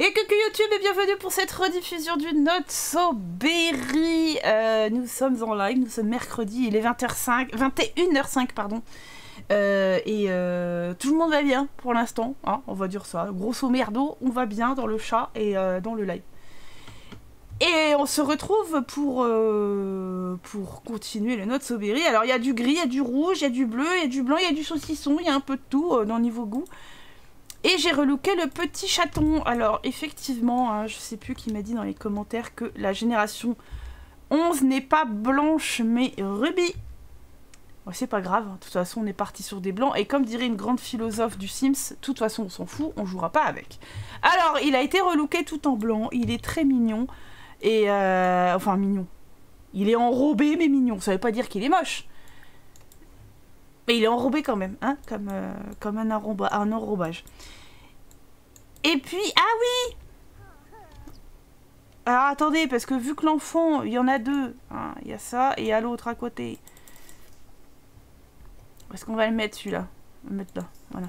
Et coucou YouTube et bienvenue pour cette rediffusion du Not So Berry. Euh, nous sommes en live, nous sommes mercredi, il est 20h05, 21h05 pardon. Euh, et euh, tout le monde va bien pour l'instant, hein, on va dire ça. Grosso merdo, on va bien dans le chat et dans le live. Et on se retrouve pour, pour continuer le Not So Berry. Alors il y a du gris, il y a du rouge, il y a du bleu, il y a du blanc, il y a du saucisson, il y a un peu de tout dans niveau goût. Et j'ai relooké le petit chaton. Alors, effectivement, hein, je sais plus qui m'a dit dans les commentaires que la génération 11 n'est pas blanche, mais rubis. c'est pas grave, hein. de toute façon, on est parti sur des blancs. Et comme dirait une grande philosophe du Sims, de toute façon, on s'en fout, on jouera pas avec. Alors, il a été relooké tout en blanc. Il est très mignon. Et, euh, enfin, mignon. Il est enrobé, mais mignon. Ça veut pas dire qu'il est moche. Mais il est enrobé quand même, hein, comme, euh, un, enrobage. Et puis, ah oui Alors attendez, parce que vu que l'enfant, il y en a deux, hein, il y a ça et à l'autre à côté. Est-ce qu'on va le mettre celui-là? On va le mettre là, voilà.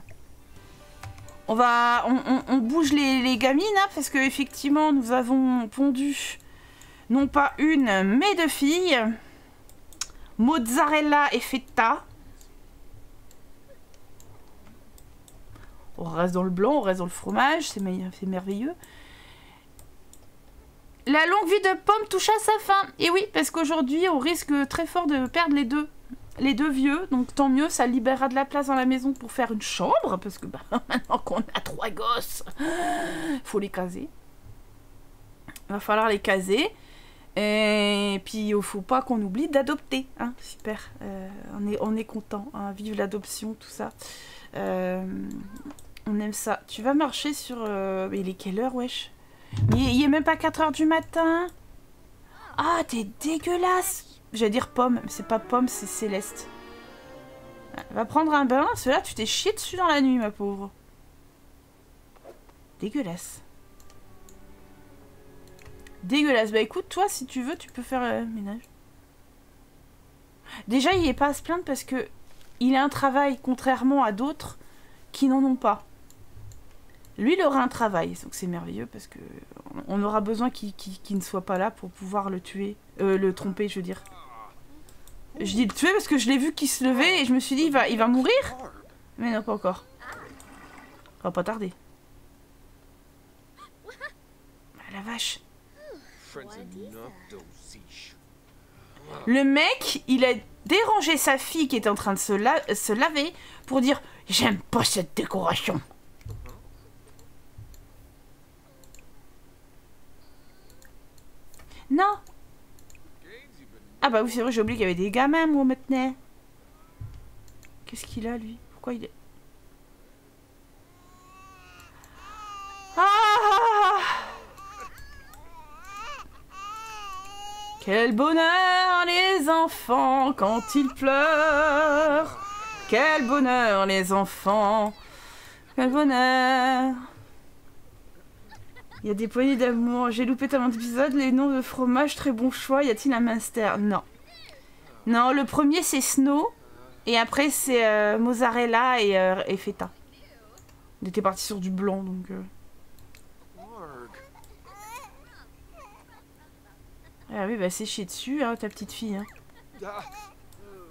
On va, on, bouge les, les gamines, hein, parce que effectivement, nous avons pondu non pas une, mais deux filles. Mozzarella et feta. On reste dans le blanc, on reste dans le fromage, c'est merveilleux. La longue vie de Pomme touche à sa fin. Et oui, parce qu'aujourd'hui, on risque très fort de perdre les deux. Les deux vieux, donc tant mieux, ça libérera de la place dans la maison pour faire une chambre, parce que bah, maintenant qu'on a trois gosses, faut les caser. Il va falloir les caser. Et puis, il ne faut pas qu'on oublie d'adopter. Hein. Super, euh, on, est, on est content. Hein. Vive l'adoption, tout ça. Euh, on aime ça. Tu vas marcher sur... Euh, il est quelle heure, wesh? Il, est même pas 4h du matin Ah, t'es dégueulasse J'allais dire pomme, mais c'est pas pomme, c'est céleste. Va prendre un bain. Cela, tu t'es chié dessus dans la nuit, ma pauvre. Dégueulasse. Dégueulasse. Bah écoute, toi, si tu veux, tu peux faire euh, ménage. Déjà, il est pas à se plaindre parce que il a un travail, contrairement à d'autres qui n'en ont pas. Lui, il aura un travail, donc c'est merveilleux parce que on aura besoin qu'il ne soit pas là pour pouvoir le tuer, euh, le tromper, je veux dire. Je dis le tuer parce que je l'ai vu qu'il se levait et je me suis dit il va, il va mourir. Mais non, pas encore. Ça va pas tarder. Ah, la vache. Le mec, il a dérangé sa fille qui était en train de se laver pour dire j'aime pas cette décoration. Non. Ah bah oui, c'est vrai, j'ai oublié qu'il y avait des gamins, moi, maintenant. Qu'est-ce qu'il a, lui? Pourquoi il est... Ah! Quel bonheur, les enfants, quand ils pleurent. Quel bonheur, les enfants. Quel bonheur il y a des poignées d'amour. J'ai loupé tellement d'épisodes. Les noms de fromage, très bon choix. Y a-t-il un master? Non. Non, le premier c'est Snow. Et après c'est euh, Mozzarella et, euh, et, Feta. On était parti sur du blanc donc. Euh. Ah oui, bah c'est chier dessus, hein, ta petite fille. Hein.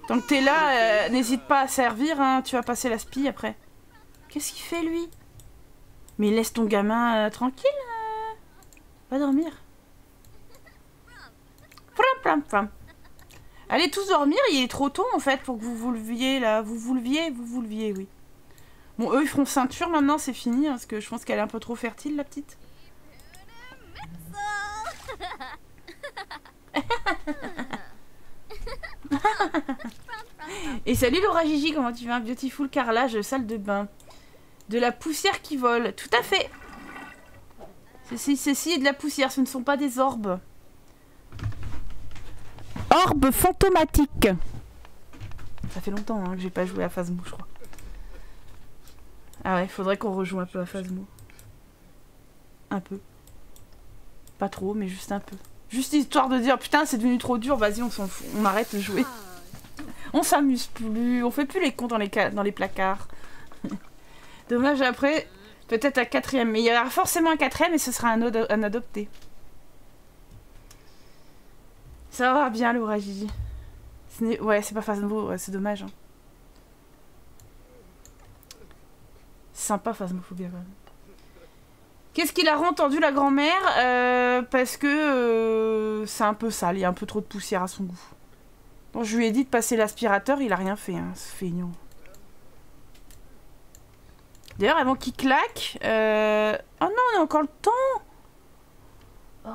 Tant que t'es là, n'hésite pas à servir, hein, tu vas passer la spie après. Qu'est-ce qu'il fait lui? Mais laisse ton gamin tranquille. Va dormir. Allez tous dormir, il est trop tôt en fait pour que vous vous leviez là. Vous vous leviez, vous vous leviez, oui. Bon, eux ils feront ceinture maintenant, c'est fini, hein, parce que je pense qu'elle est un peu trop fertile la petite. Et salut Laura Gigi, comment tu vas? Beautiful carrelage, salle de bain. De la poussière qui vole, tout à fait Ceci, ceci est de la poussière, ce ne sont pas des orbes. Orbes fantomatiques. Ça fait longtemps hein, que j'ai pas joué à Phasmo, je crois. Ah ouais, il faudrait qu'on rejoue un peu à Phasmo. Un peu. Pas trop, mais juste un peu. Juste histoire de dire, putain, c'est devenu trop dur, vas-y, on s'en fout, on arrête de jouer. On s'amuse plus, on fait plus les dans les, dans les placards. Dommage après, Peut-être un quatrième, mais il y aura forcément un quatrième et ce sera un, adopté. Ça va bien, Laura Gigi. Ouais, c'est pas Phasmo, c'est dommage. Hein. Sympa Phasmophobia quand même. Qu'est-ce qu'il a entendu la grand-mère? Euh, Parce que euh, c'est un peu sale, il y a un peu trop de poussière à son goût. Bon, je lui ai dit de passer l'aspirateur, il a rien fait, hein, ce feignant. D'ailleurs, avant qu'il claque... Euh... Oh non, on a encore le temps Oh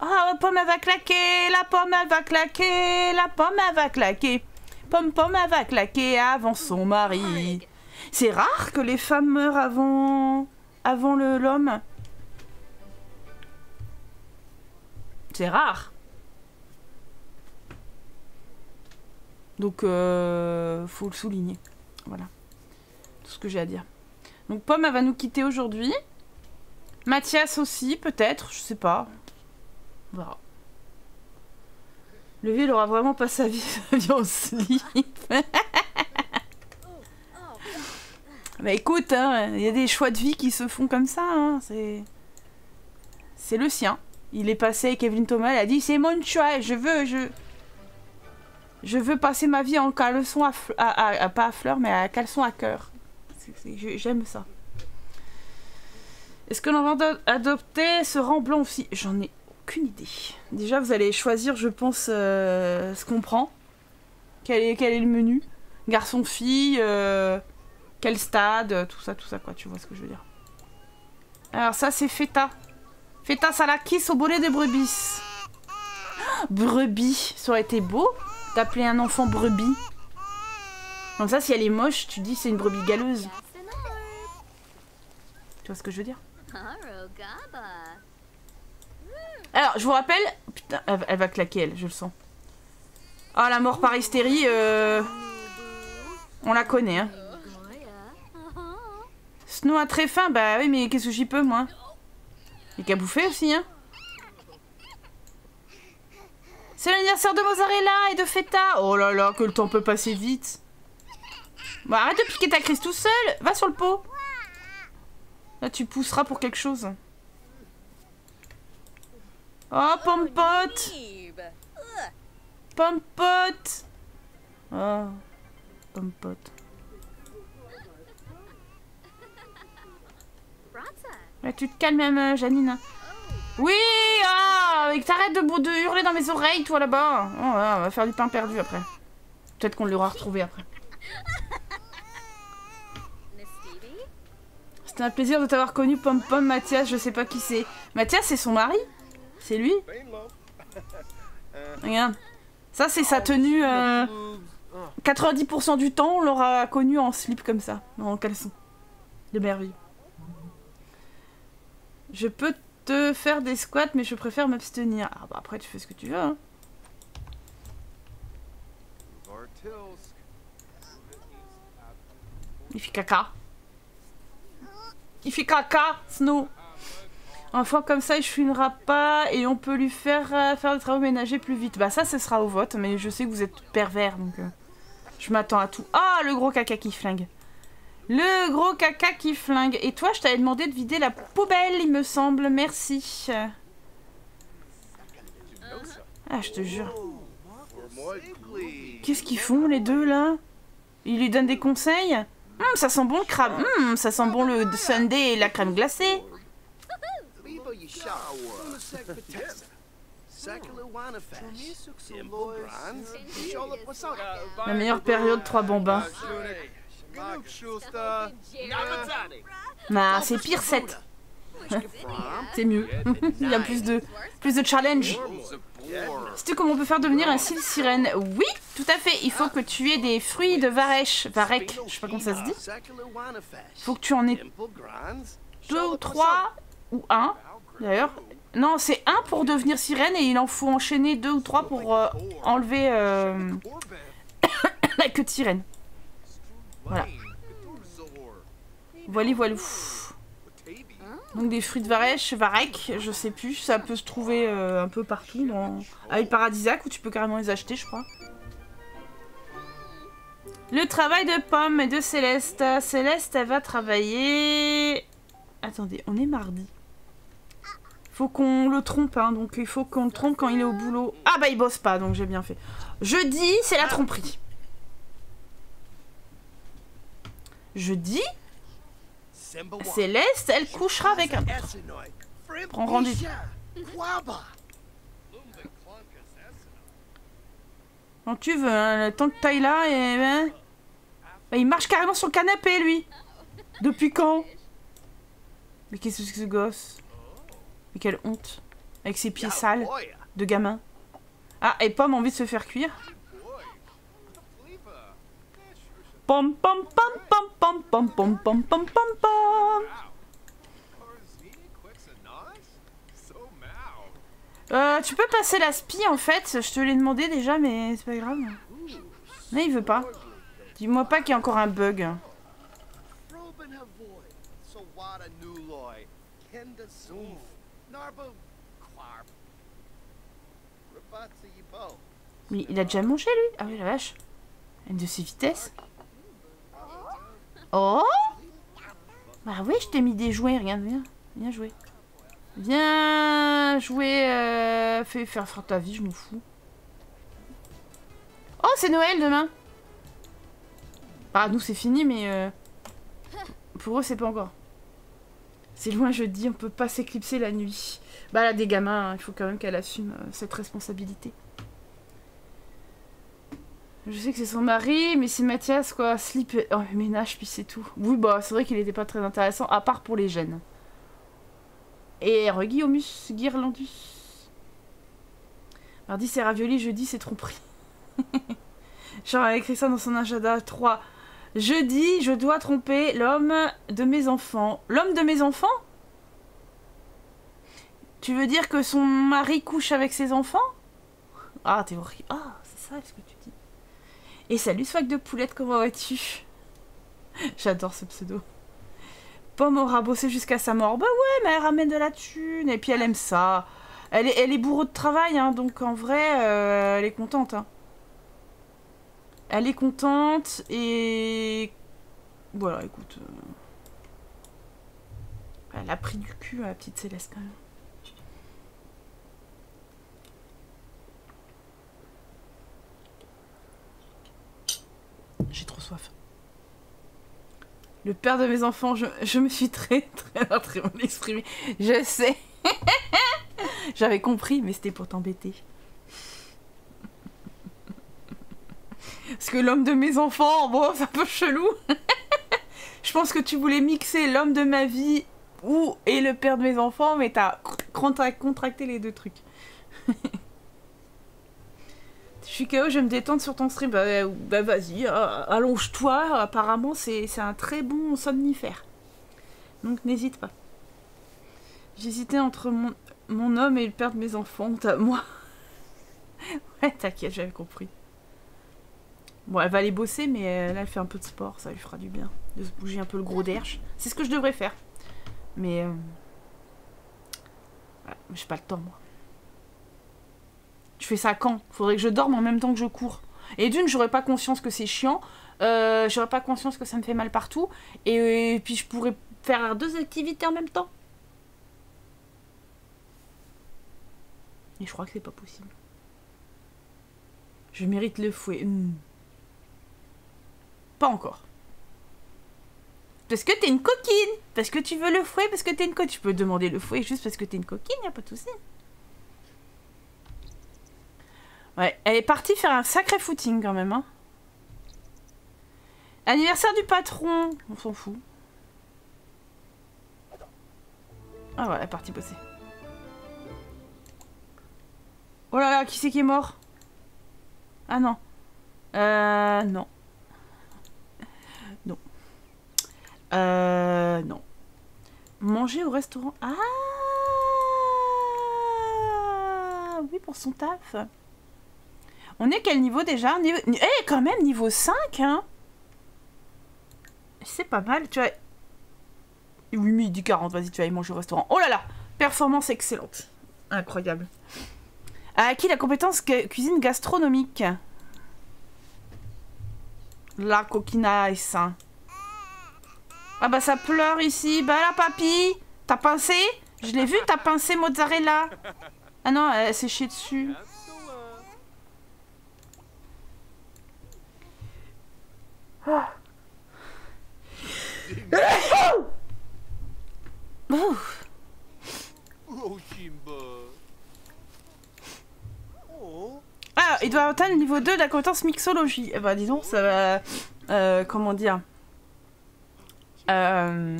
Ah, la pomme, elle va claquer La pomme, elle va claquer La pomme, elle va claquer Pomme, pomme, elle va claquer avant son mari. C'est rare que les femmes meurent avant... avant l'homme. C'est rare. Donc, euh, faut le souligner. Voilà. Ce que j'ai à dire. Donc, Pomme, elle va nous quitter aujourd'hui. Mathias aussi, peut-être, je sais pas. On verra. Le vieux, il aura vraiment pas sa vie, sa en slip. bah écoute, hein, il y a des choix de vie qui se font comme ça. Hein, c'est... C'est le sien. Il est passé avec Evelyn Thomas, il a dit c'est mon choix, je veux, je... Je veux passer ma vie en caleçon à, à, pas à fleurs, mais à caleçon à cœur. J'aime ça. Est-ce que l'enfant adopté sera en blanc aussi? J'en ai aucune idée. Déjà, vous allez choisir, je pense, euh, ce qu'on prend. Quel est, le menu? Garçon-fille, euh, quel stade, tout ça, tout ça, quoi. Tu vois ce que je veux dire. Alors ça, c'est feta. Feta salakis au bonnet de brebis. brebis, ça aurait été beau d'appeler un enfant brebis. Comme ça, si elle est moche, tu dis c'est une brebis galeuse. Tu vois ce que je veux dire Alors, je vous rappelle... Putain, elle, va claquer, elle, je le sens. Ah, la mort par hystérie, euh... On la connaît, hein. Snow a très faim, bah oui, mais qu'est-ce que j'y peux, moi? Il qu'à bouffer aussi, hein. C'est l'anniversaire de Mozzarella et de Feta Oh là là, que le temps peut passer vite Bah arrête de piquer ta crise tout seul Va sur le pot Là, tu pousseras pour quelque chose. Oh, pompote Pompote Oh, pompote. Là, tu te calmes, même, euh, Janine. Oui Ah Et que t'arrêtes de, de, hurler dans mes oreilles, toi, là-bas. Oh, on va faire du pain perdu, après. Peut-être qu'on l'aura retrouvé, après. C'était un plaisir de t'avoir connu, Pom Pom, Mathias, je sais pas qui c'est. Mathias, c'est son mari? C'est lui? Regarde. Ça, c'est sa tenue... 90% euh, du temps, on l'aura connu en slip comme ça, en caleçon. De merveille. Je peux te faire des squats, mais je préfère m'abstenir. Ah bah après, tu fais ce que tu veux. Hein. Il fait caca. Il fait caca, Snow. Enfant comme ça, il chouinera pas et on peut lui faire euh, faire des travaux ménagers plus vite. Bah ça, ce sera au vote, mais je sais que vous êtes pervers, donc euh, je m'attends à tout. Ah, le gros caca qui flingue. Le gros caca qui flingue. Et toi, je t'avais demandé de vider la poubelle, il me semble. Merci. Ah, je te jure. Qu'est-ce qu'ils font, les deux, là? Ils lui donnent des conseils? Hum, Ça sent bon le crabe. Hum, ça sent bon le sundae et la crème glacée. La meilleure période, trois bambins. Bah, c'est pire 7. C'est mieux. Il y a plus de, plus de challenge. Sais-tu comment on peut faire devenir un cil sirène Oui, tout à fait. Il faut que tu aies des fruits de varech. Varech, je sais pas comment ça se dit. Il faut que tu en aies deux ou trois, ou un, d'ailleurs. Non, c'est un pour devenir sirène et il en faut enchaîner deux ou trois pour euh, enlever euh, la queue de sirène. Voilà. Voilà, voilà. Donc des fruits de varech, varech, je sais plus, ça peut se trouver euh, un peu partout dans... avec Paradisiac où tu peux carrément les acheter, je crois. Le travail de Pomme et de Céleste. Céleste, elle va travailler... Attendez, on est mardi. Faut qu'on le trompe, hein, donc il faut qu'on le trompe quand il est au boulot. Ah bah il bosse pas, donc j'ai bien fait. Jeudi, c'est la tromperie. Jeudi, Céleste, elle couchera avec un Prends rendez-vous. Quand tu veux, hein, tant que t'ailles là, et, hein? bah, il marche carrément sur le canapé, lui. Depuis quand? Mais qu'est-ce que ce gosse? Mais quelle honte. Avec ses pieds sales de gamin. Ah, et Pomme a envie de se faire cuire. Pom pom pom pom pom pom pom pom pom pom pom Euh, tu peux passer la spie en fait, je te l'ai demandé déjà mais c'est pas grave. Mais il veut pas. Dis-moi pas qu'il y a encore un bug. Mais il a déjà mangé lui? Ah oui la vache. Une de ses vitesses. Oh Bah oui je t'ai mis des jouets, regarde, viens. Viens jouer. Viens jouer, euh, fais faire, faire ta vie, je m'en fous. Oh, c'est Noël demain Ah, nous c'est fini, mais... Euh, pour eux, c'est pas encore. C'est loin jeudi, on peut pas s'éclipser la nuit. Bah là, des gamins, hein, il faut quand même qu'elle assume euh, cette responsabilité. Je sais que c'est son mari, mais c'est Mathias, quoi. Slip, oh, ménage, puis c'est tout. Oui, bah, c'est vrai qu'il était pas très intéressant, à part pour les jeunes. Et Guillaumus Guirlandus. Mardi c'est ravioli, jeudi c'est tromperie. Genre a écrit ça dans son agenda 3. Jeudi, je dois tromper l'homme de mes enfants. L'homme de mes enfants? Tu veux dire que son mari couche avec ses enfants? Ah, t'es horrible. Ah, c'est ça ce que tu. Et salut, swag de poulette, comment vas-tu? J'adore ce pseudo. Pomme aura bossé jusqu'à sa mort. Bah ouais, mais elle ramène de la thune. Et puis elle aime ça. Elle est, bourreau de travail, hein, donc en vrai, euh, elle est contente. Hein. Elle est contente et... Voilà, écoute. Euh, elle a pris du cul à la petite Céleste quand même. J'ai trop soif. Le père de mes enfants, je, me suis très, très, très mal exprimée. Je sais. J'avais compris, mais c'était pour t'embêter. Parce que l'homme de mes enfants, bon, c'est un peu chelou. je pense que tu voulais mixer l'homme de ma vie ou et le père de mes enfants, mais t'as contracté les deux trucs. Suis KO, je vais me détendre sur ton stream. Bah, euh, bah vas-y, euh, allonge-toi. Apparemment, c'est un très bon somnifère. Donc n'hésite pas. J'hésitais entre mon, mon homme et le père de mes enfants. Moi. ouais, t'inquiète, j'avais compris. Bon, elle va aller bosser, mais euh, là, elle fait un peu de sport. Ça lui fera du bien. De se bouger un peu le gros derche. C'est ce que je devrais faire. Mais... J'ai pas le temps, moi. Je fais ça quand? Faudrait que je dorme en même temps que je cours. Et d'une, j'aurais pas conscience que c'est chiant. Euh, j'aurais pas conscience que ça me fait mal partout. Et, puis je pourrais faire deux activités en même temps. Et je crois que c'est pas possible. Je mérite le fouet. Hmm. Pas encore. Parce que t'es une coquine. Parce que tu veux le fouet, parce que t'es une coquine. Tu peux demander le fouet juste parce que t'es une coquine, y a pas de souci. Ouais, elle est partie faire un sacré footing quand même. Hein. Anniversaire du patron. On s'en fout. Ah ouais, elle est partie bosser. Oh là là, qui c'est qui est mort? Ah non. Euh... Non. Non. Euh... Non. Manger au restaurant. Ah Oui, pour son taf. On est quel niveau déjà. Eh, quand même, niveau 5, hein C'est pas mal, tu vois. Oui, midi 40, vas-y, tu vas aller manger au restaurant. Oh là là Performance excellente. Incroyable. A acquis la compétence cuisine gastronomique. La coquinasse. Hein. Ah bah ça pleure ici. Bah là, papy, t'as pincé? Je l'ai vu, t'as pincé mozzarella. Ah non, elle s'est chiée dessus. Ah. Ah, il doit atteindre le niveau 2 de la compétence mixologie. Eh bah dis donc, ça va... Euh, comment dire euh...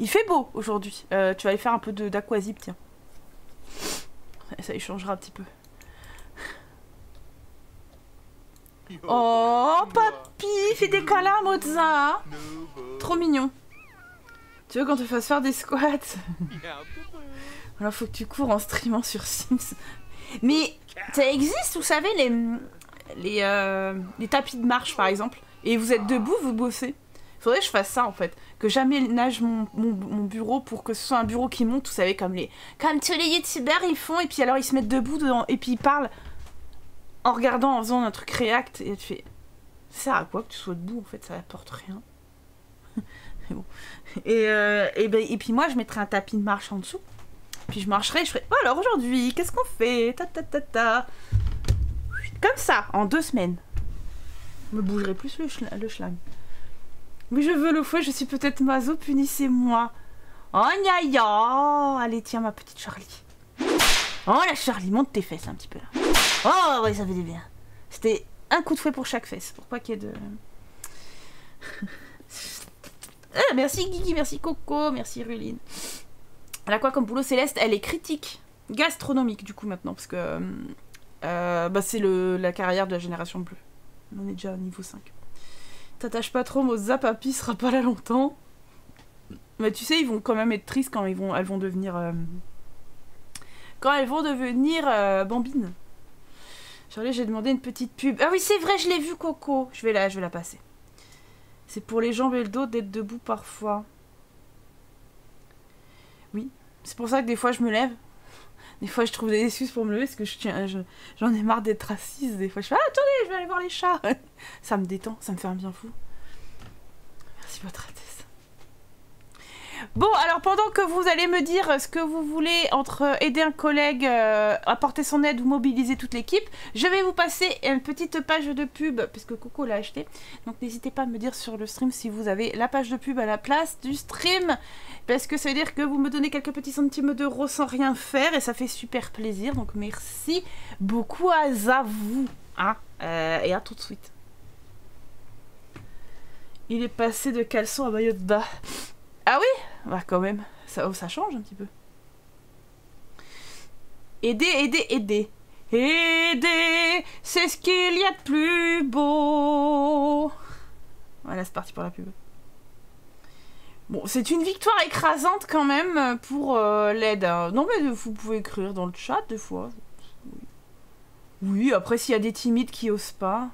Il fait beau aujourd'hui. Euh, tu vas aller faire un peu d'aquasip, tiens. Ça y changera un petit peu. Oh, papy, fais des câlins, Mozart. Trop mignon. Tu veux qu'on te fasse faire des squats? Alors, faut que tu cours en streamant sur Sims. Mais ça existe, vous savez, les, les, euh, les tapis de marche, par exemple. Et vous êtes debout, vous bossez. Faudrait que je fasse ça, en fait. Que jamais nage mon, mon, mon, bureau pour que ce soit un bureau qui monte, vous savez, comme les... Comme tous les youtubeurs, ils font, et puis alors ils se mettent debout dedans, et puis ils parlent en regardant, en faisant un truc react, et tu fais... Ça à quoi que tu sois debout, en fait Ça apporte rien. et, euh, ben, et puis moi, je mettrais un tapis de marche en dessous. Puis je marcherai, je ferai... Oh, alors aujourd'hui, qu'est-ce qu'on fait? Ta, ta, ta, ta. Comme ça, en deux semaines. Je me bougerai plus le, le schlag. Mais je veux le fouet, je suis peut-être mazo, punissez-moi. Oh, nya ya Allez, tiens, ma petite Charlie. Oh, la Charlie, monte tes fesses un petit peu là. Oh, oui, ça fait bien. C'était un coup de fouet pour chaque fesse, pour pas qu'il y ait de... ah, merci Guigui, merci Coco, merci Ruline. Elle a quoi comme boulot céleste Elle est critique, gastronomique du coup maintenant, parce que euh, bah, c'est la carrière de la génération bleue. On est déjà au niveau 5. T'attaches pas trop, Moza, papy sera pas là longtemps. Mais tu sais, ils vont quand même être tristes quand ils vont, elles vont devenir... Euh, quand elles vont devenir euh, bambines. Charlie, j'ai demandé une petite pub. Ah oui, c'est vrai, je l'ai vu, Coco. Je vais la, je la passer. C'est pour les jambes et le dos d'être debout parfois. Oui, c'est pour ça que des fois je me lève. Des fois je trouve des excuses pour me lever parce que j'en ai marre d'être assise. Des fois je fais ah, attendez, je vais aller voir les chats. ça me détend, ça me fait un bien fou. Merci votre attention. Bon, alors pendant que vous allez me dire ce que vous voulez entre aider un collègue, euh, apporter son aide ou mobiliser toute l'équipe, je vais vous passer une petite page de pub, puisque Coco l'a acheté. Donc n'hésitez pas à me dire sur le stream si vous avez la page de pub à la place du stream, parce que ça veut dire que vous me donnez quelques petits centimes d'euros sans rien faire, et ça fait super plaisir. Donc merci beaucoup à vous. Hein euh, et à tout de suite. Il est passé de caleçon à maillot de bas. Ah oui Bah quand même, ça, oh, ça change un petit peu. Aider, aider, aider. Aider, c'est ce qu'il y a de plus beau. Voilà, c'est parti pour la pub. Bon, c'est une victoire écrasante quand même pour euh, l'aide. Hein. Non mais vous pouvez écrire dans le chat des fois. Oui, après s'il y a des timides qui osent pas.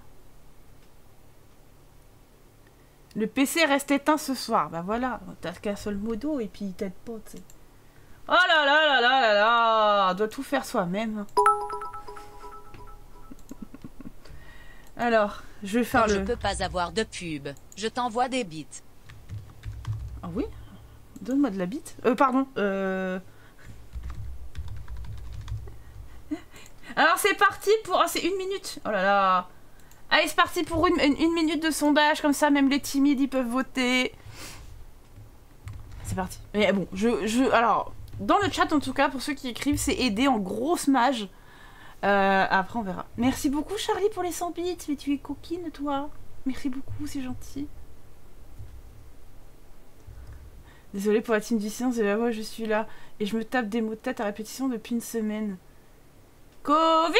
Le PC reste éteint ce soir. Bah voilà, t'as qu'un seul modo et puis il t'aide pas, tu sais. Oh là là là là là là On doit tout faire soi-même. Alors, je vais faire le... Je peux pas avoir de pub. Je t'envoie des bits. Ah oui? Donne-moi de la bite. Euh, pardon. Euh... Alors c'est parti pour... Ah, c'est une minute. Oh là là. Allez, c'est parti pour une, minute de sondage, comme ça même les timides ils peuvent voter. C'est parti. Mais bon, je, je, Alors, dans le chat en tout cas, pour ceux qui écrivent, c'est aider en grosse mage. Euh, après on verra. Merci beaucoup Charlie pour les 100 bits, mais tu es coquine toi. Merci beaucoup, c'est gentil. Désolée pour la team du silence, et la voix, je suis là. Et je me tape des mots de tête à répétition depuis une semaine. Covid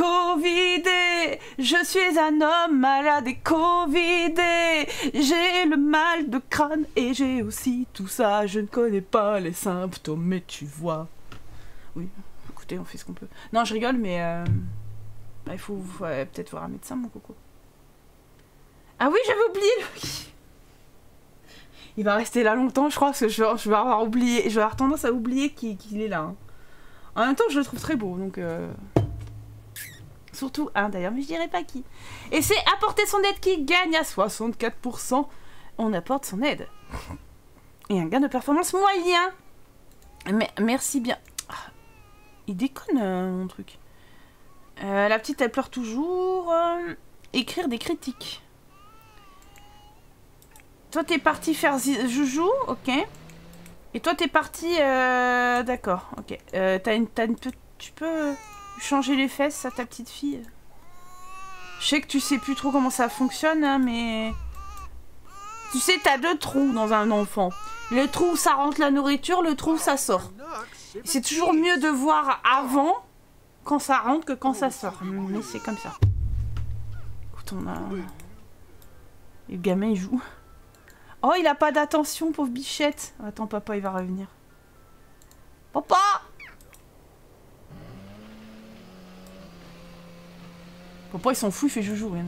Covidé, je suis un homme malade et Covidé. J'ai le mal de crâne et j'ai aussi tout ça. Je ne connais pas les symptômes, mais tu vois. Oui, écoutez, on fait ce qu'on peut. Non, je rigole, mais euh, bah, il faut, peut-être voir un médecin, mon coco. Ah oui, j'avais oublié le... Il va rester là longtemps, je crois, que je, vais avoir oublié. Tendance à oublier qu'il est là. Hein. En même temps, je le trouve très beau, donc... euh, Surtout un d'ailleurs, mais je dirais pas qui. Et c'est apporter son aide qui gagne à 64%. On apporte son aide. Et un gain de performance moyen. Mais merci bien. Ah, Il déconne euh, mon truc. Euh, la petite elle pleure toujours. Euh, écrire des critiques. Toi t'es parti faire joujou, ok. Et toi t'es parti, d'accord, ok. T'as une, une tu peux changer les fesses à ta petite fille. Je sais que tu sais plus trop comment ça fonctionne, hein, mais tu sais t'as deux trous dans un enfant. Le trou où ça rentre la nourriture, le trou où ça sort. C'est toujours mieux de voir avant quand ça rentre que quand ça sort. Mais c'est comme ça. Écoute, on a. Le gamin il joue. Oh, il a pas d'attention, pauvre bichette. Attends, papa, il va revenir. Papa Papa, il s'en fout, il fait joujou, rien.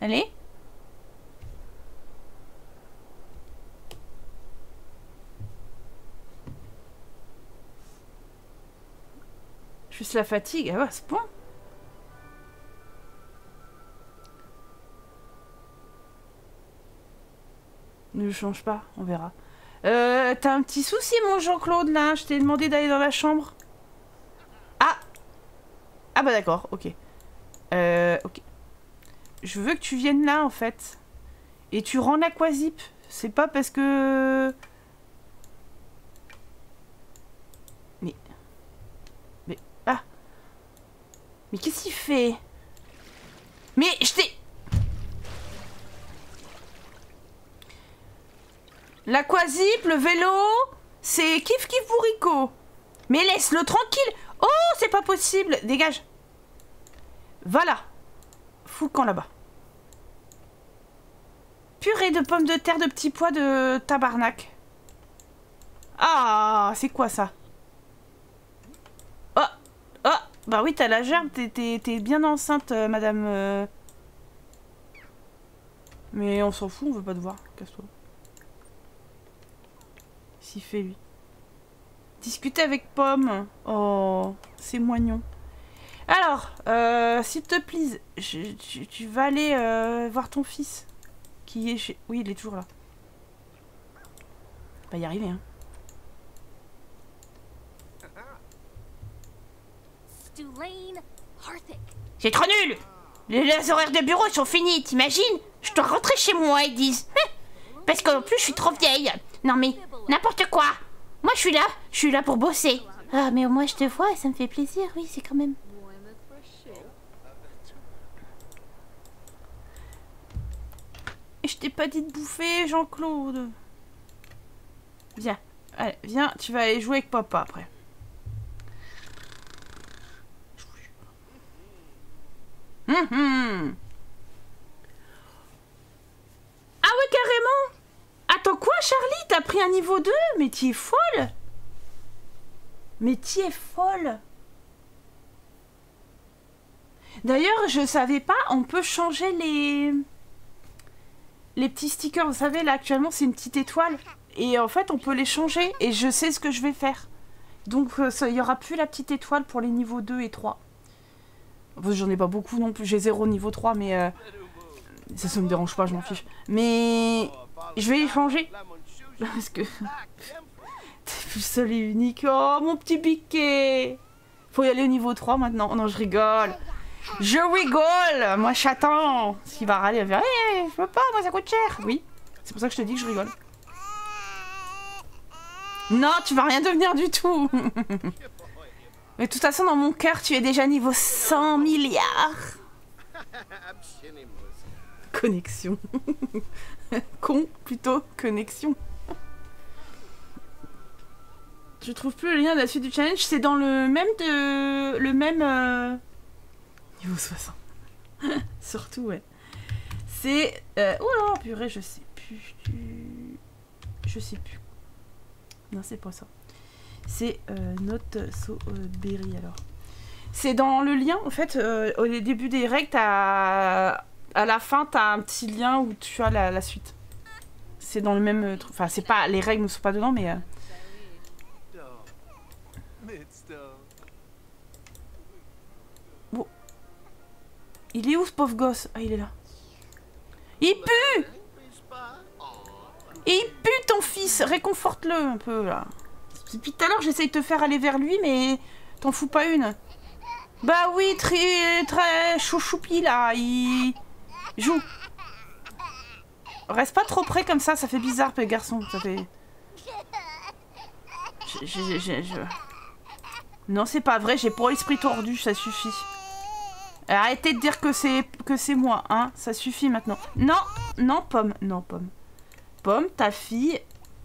Allez Juste la fatigue, ah ouais, à ce point Ne change pas, on verra. Euh, t'as un petit souci, mon Jean-Claude, là Je t'ai demandé d'aller dans la chambre. Ah Ah bah d'accord, ok. Euh, ok. Je veux que tu viennes là, en fait. Et tu rends l'aquazip. C'est pas parce que... Mais... Mais... Ah Mais qu'est-ce qu'il fait? Mais je t'ai... L'aquazip, le vélo, c'est kiff kiff bourrico. Mais laisse-le tranquille. Oh, c'est pas possible. Dégage. Voilà. Camp là-bas. Purée de pommes de terre de petits pois de tabarnak. Ah, c'est quoi ça? Oh, oh, bah oui, t'as la gerbe, t'es bien enceinte, euh, madame. euh. Mais on s'en fout, on veut pas te voir. Casse-toi. Fait lui. Discuter avec Pomme. Oh, c'est moignon. Alors, euh, s'il te plaît, je- tu, tu vas aller euh, voir ton fils. Qui est chez... Oui, il est toujours là. Va y arriver, hein. C'est trop nul les, les horaires de bureau sont finis, t'imagines? Je dois rentrer chez moi, ils disent. Parce qu'en plus, je suis trop vieille. Non mais, n'importe quoi. Moi, je suis là, je suis là pour bosser. Ah, mais au moins, je te vois et ça me fait plaisir, oui, c'est quand même... Et je t'ai pas dit de bouffer, Jean-Claude. Viens. Allez, viens, tu vas aller jouer avec papa après. Hum, hum. Ah ouais, carrément Quoi, Charlie? T'as pris un niveau 2 Mais t'y es folle Mais t'y es folle D'ailleurs, je savais pas, on peut changer les les petits stickers, vous savez, là actuellement c'est une petite étoile. Et en fait, on peut les changer et je sais ce que je vais faire. Donc, euh, il y aura plus la petite étoile pour les niveaux 2 et 3. Enfin, J'en ai pas beaucoup non plus, j'ai zéro niveau 3, mais euh, ça, ça me dérange pas, je m'en fiche. Mais je vais les changer. Parce que t'es plus seul et unique. Oh, mon petit biquet Faut y aller au niveau 3 maintenant. Non, je rigole. Je rigole Moi, j'attends S'il va râler, il va faire Eh, je peux pas, moi, ça coûte cher Oui, c'est pour ça que je te dis que je rigole. Non, tu vas rien devenir du tout Mais de toute façon, dans mon cœur, tu es déjà niveau 100 milliards Connexion. Con, plutôt, connexion. Je trouve plus le lien de la suite du challenge, c'est dans le même de... le même... euh, Niveau 60. Surtout, ouais. C'est... Euh... Oh là, purée, je sais plus. Je sais plus. Non, c'est pas ça. C'est euh, Note So Berry, alors. C'est dans le lien, en fait, euh, au début des règles, t'as à la fin, t'as un petit lien où tu as la, suite. C'est dans le même euh, truc. Enfin, c'est pas. Les règles ne sont pas dedans, mais. euh, Il est où ce pauvre gosse? Ah, il est là. Il pue Il pue ton fils Réconforte-le un peu là. Depuis tout à l'heure, j'essaye de te faire aller vers lui, mais t'en fous pas une. Bah oui, très, très chouchoupi là, il joue. Reste pas trop près comme ça, ça fait bizarre, petit garçon. Ça fait. Non, c'est pas vrai, j'ai pas l'esprit tordu, ça suffit. Arrêtez de dire que c'est que c'est moi, hein, ça suffit maintenant. Non, non, pomme, non, pomme. Pomme, ta fille,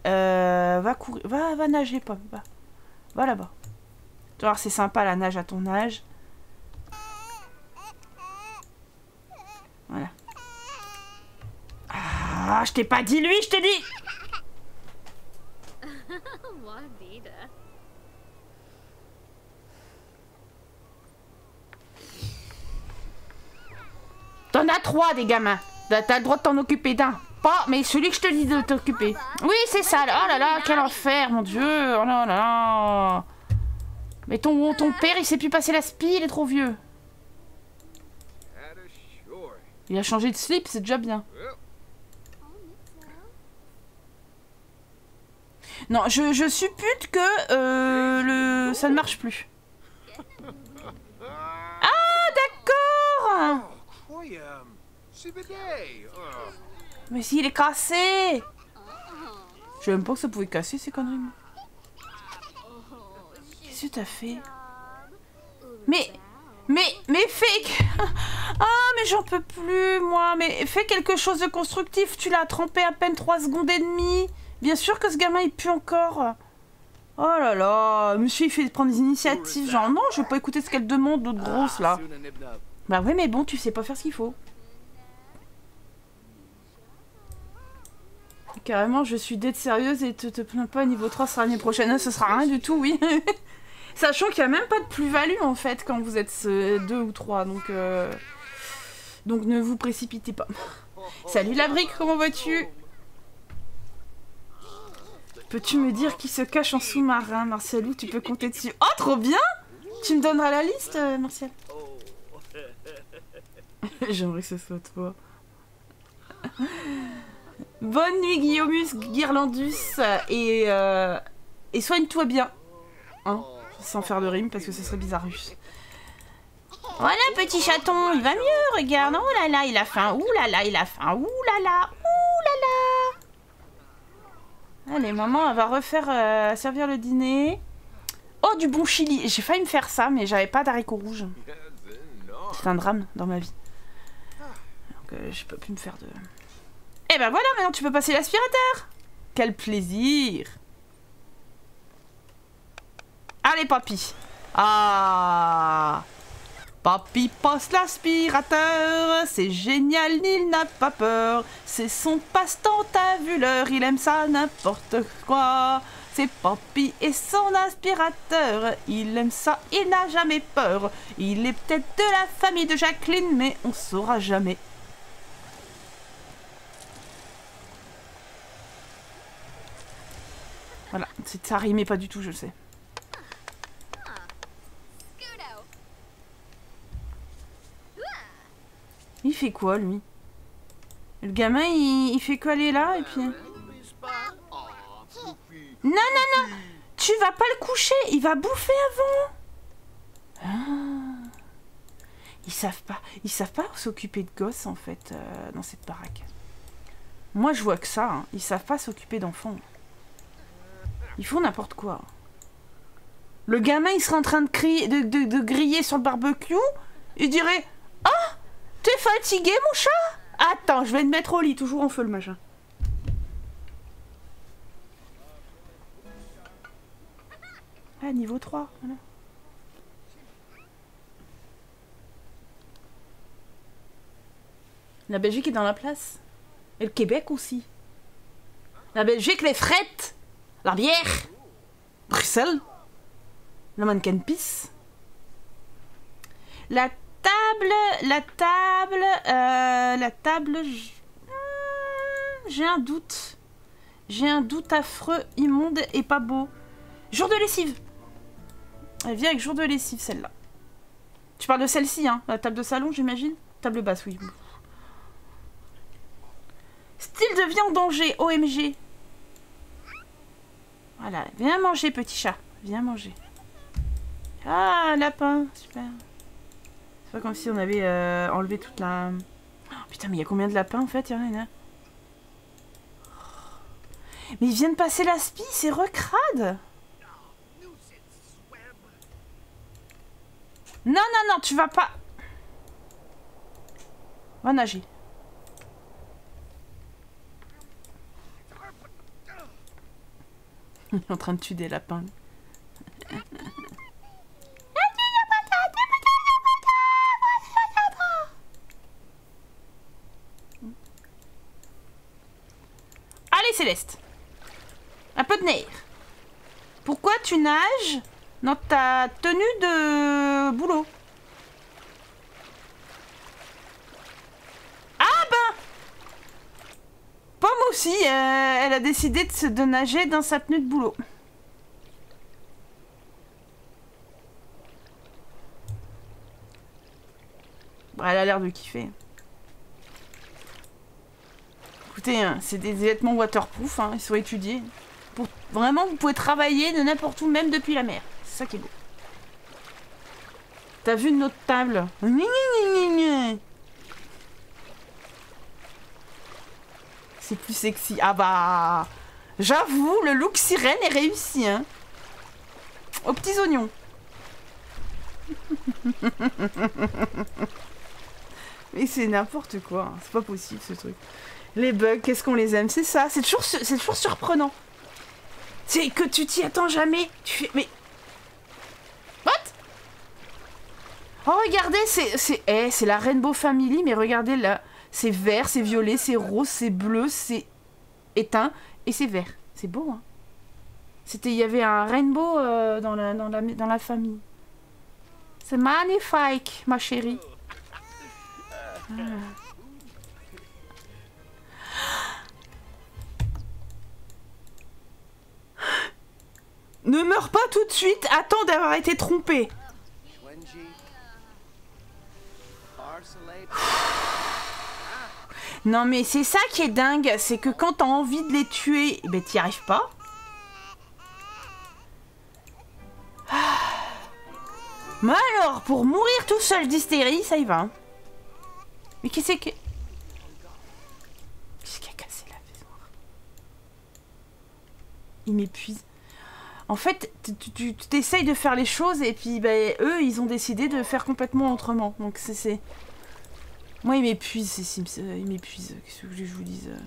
euh, va courir, va, va nager, pomme, va, là-bas. Tu voir, c'est sympa la nage à ton âge. Voilà. Ah, je t'ai pas dit lui, je t'ai dit. T'en as trois des gamins. T'as t'as le droit de t'en occuper d'un. Pas, mais celui que je te dis de t'occuper. Oui, c'est ça. Oh là là, quel enfer, mon dieu. Oh là là. Mais ton, ton père, il sait plus passer la spie, il est trop vieux. Il a changé de slip, c'est déjà bien. Non, je, je suppute que euh, le... ça ne marche plus. Ah, d'accord Mais s'il est cassé Je savais même pas que ça pouvait casser ces conneries. Qu'est-ce que t'as fait? Mais... Mais... Mais fais... Ah, mais j'en peux plus, moi. Mais fais quelque chose de constructif. Tu l'as trempé à peine 3 secondes et demie. Bien sûr que ce gamin, il pue encore. Oh là là, monsieur, il fait prendre des initiatives. Genre, non, je vais pas écouter ce qu'elle demande, l'autre grosse, là. Bah ouais, mais bon, tu sais pas faire ce qu'il faut. Carrément, je suis d'être sérieuse et te, te plains pas, niveau 3 sera l'année prochaine. Ce sera rien du tout, oui. Sachant qu'il y a même pas de plus-value, en fait, quand vous êtes euh, deux ou trois, donc... euh, Donc ne vous précipitez pas. Salut la brique, comment vas-tu? Peux-tu me dire qui se cache en sous-marin, Martialou Tu peux compter dessus. Oh, trop bien Tu me donneras la liste, euh, Martial J'aimerais que ce soit toi. Bonne nuit, Guillaumus, Guirlandus, et, euh, et soigne-toi bien. Hein? Sans faire de rime, parce que ce serait bizarrus. Voilà, petit chaton, il va mieux, regarde. Oh là là, il a faim. Ouh là là, il a faim. Ouh là là, ouh là là. Allez, maman, elle va refaire euh, servir le dîner. Oh, du bon chili. J'ai failli me faire ça, mais j'avais pas d'haricots rouges. C'est un drame dans ma vie. Donc, euh, j'ai pas pu me faire de... Eh ben voilà, maintenant tu peux passer l'aspirateur. Quel plaisir. Allez, papy. Ah. Papy passe l'aspirateur, c'est génial, il n'a pas peur. C'est son passe-temps, t'as vu l'heure, il aime ça n'importe quoi. C'est Papy et son aspirateur, il aime ça, il n'a jamais peur. Il est peut-être de la famille de Jacqueline, mais on saura jamais. Voilà, ça rimait pas du tout, je sais. Il fait quoi, lui? Le gamin, il, fait coller là, et puis... Non, non, non Tu vas pas le coucher, il va bouffer avant Ah. Ils savent pas, ils savent pas s'occuper de gosses, en fait, euh, dans cette baraque. Moi, je vois que ça, hein. ils savent pas s'occuper d'enfants. Ils font n'importe quoi. Le gamin, il serait en train de, crier, de griller sur le barbecue, il dirait « Ah T'es fatigué, mon chat? Attends, je vais te mettre au lit, toujours en feu le machin. Ah, niveau 3, voilà. La Belgique est dans la place. Et le Québec aussi. La Belgique, les frettes. La bière. Bruxelles. Le mannequin pisse. La table, la table, euh, la table. Hmm, J'ai un doute. J'ai un doute affreux, immonde et pas beau. Jour de lessive. Elle vient avec jour de lessive, celle-là. Tu parles de celle-ci, hein La table de salon, j'imagine Table basse, oui. Style de en danger, OMG. Voilà, viens manger, petit chat. Viens manger. Ah, lapin, super. C'est pas comme si on avait euh, enlevé toute la... Oh, putain, mais il y a combien de lapins, en fait Il y en a. Mais ils viennent passer la spie, c'est recrade Non, non, non, tu vas pas... Va nager. Il est en train de tuer des lapins. Céleste Un peu de nerf. Pourquoi tu nages dans ta tenue de boulot? Ah ben Pomme aussi, euh, elle a décidé de, de nager dans sa tenue de boulot. Bon, elle a l'air de kiffer. Hein, c'est des vêtements waterproof, ils sont étudiés. Vraiment, vous pouvez travailler de n'importe où, même depuis la mer. C'est ça qui est beau. T'as vu notre table? C'est plus sexy. Ah bah... J'avoue, le look sirène est réussi, hein. Aux petits oignons. Mais c'est n'importe quoi. hein. C'est pas possible, ce truc. Les bugs, qu'est-ce qu'on les aime C'est ça, c'est toujours, c'est toujours surprenant. C'est que tu t'y attends jamais. Tu fais, mais... What? Oh, regardez, c'est c'est eh, c'est la Rainbow Family, mais regardez là. C'est vert, c'est violet, c'est rose, c'est bleu, c'est éteint et c'est vert. C'est beau, hein C'était, il y avait un rainbow euh, dans la famille. C'est magnifique, ma chérie. Ah. Ne meurs pas tout de suite, attends d'avoir été trompé. Non mais c'est ça qui est dingue, c'est que quand t'as envie de les tuer, eh ben t'y arrives pas. Mais alors, pour mourir tout seul d'hystérie, ça y va. Mais qu'est-ce que... Qu'est-ce qui a cassé la baignoire? Il m'épuise. En fait, tu- t'essayes de faire les choses et puis ben, eux, ils ont décidé de faire complètement autrement. Donc c'est... Moi, il m'épuise, ces Sims. euh, il m'épuise. Qu'est-ce que je vous dise euh?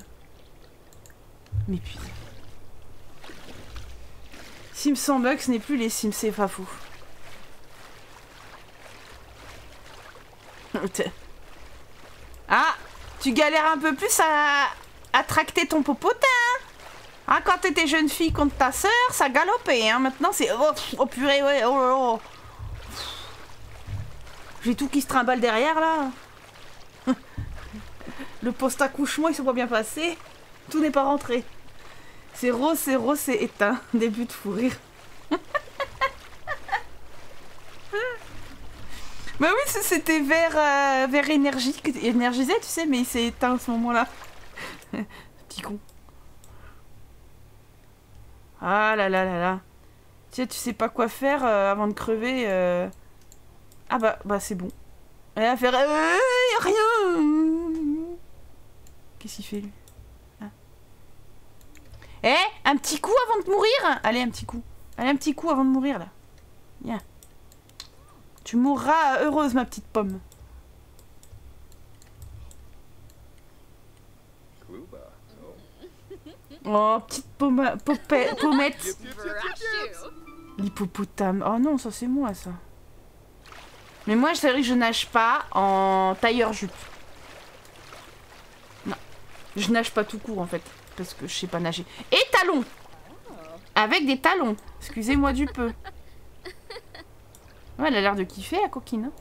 Il m'épuise. Sims 100 bucks ce n'est plus les Sims, c'est pas fou. ah Tu galères un peu plus à, à tracter ton popotin ah, quand t'étais jeune fille contre ta sœur, ça galopait, hein. Maintenant, c'est... Oh, oh, purée, ouais, oh là là. J'ai tout qui se trimballe derrière, là. Le post-accouchement, il s'est pas bien passé. Tout n'est pas rentré. C'est rose, c'est rose, c'est éteint. Début de fou rire. bah oui, c'était vers, euh, énergie, énergisé, tu sais, mais il s'est éteint à ce moment-là. Petit con. Ah là là là là. Tu sais, tu sais pas quoi faire euh, avant de crever. euh. Ah bah, bah c'est bon. Elle va faire... Euh, rien Qu'est-ce qu'il fait lui? Ah. Eh Un petit coup avant de mourir? Allez, un petit coup. Allez, un petit coup avant de mourir, là. Viens. Tu mourras heureuse, ma petite pomme. Oh, petite pomme- popé- pommette. L'hippopotame. Oh non, ça c'est moi ça. Mais moi, c'est vrai que je nage pas en tailleur jupe. Non. Je nage pas tout court en fait. Parce que je sais pas nager. Et talons Avec des talons. Excusez-moi du peu. Ouais, elle a l'air de kiffer la coquine. hein.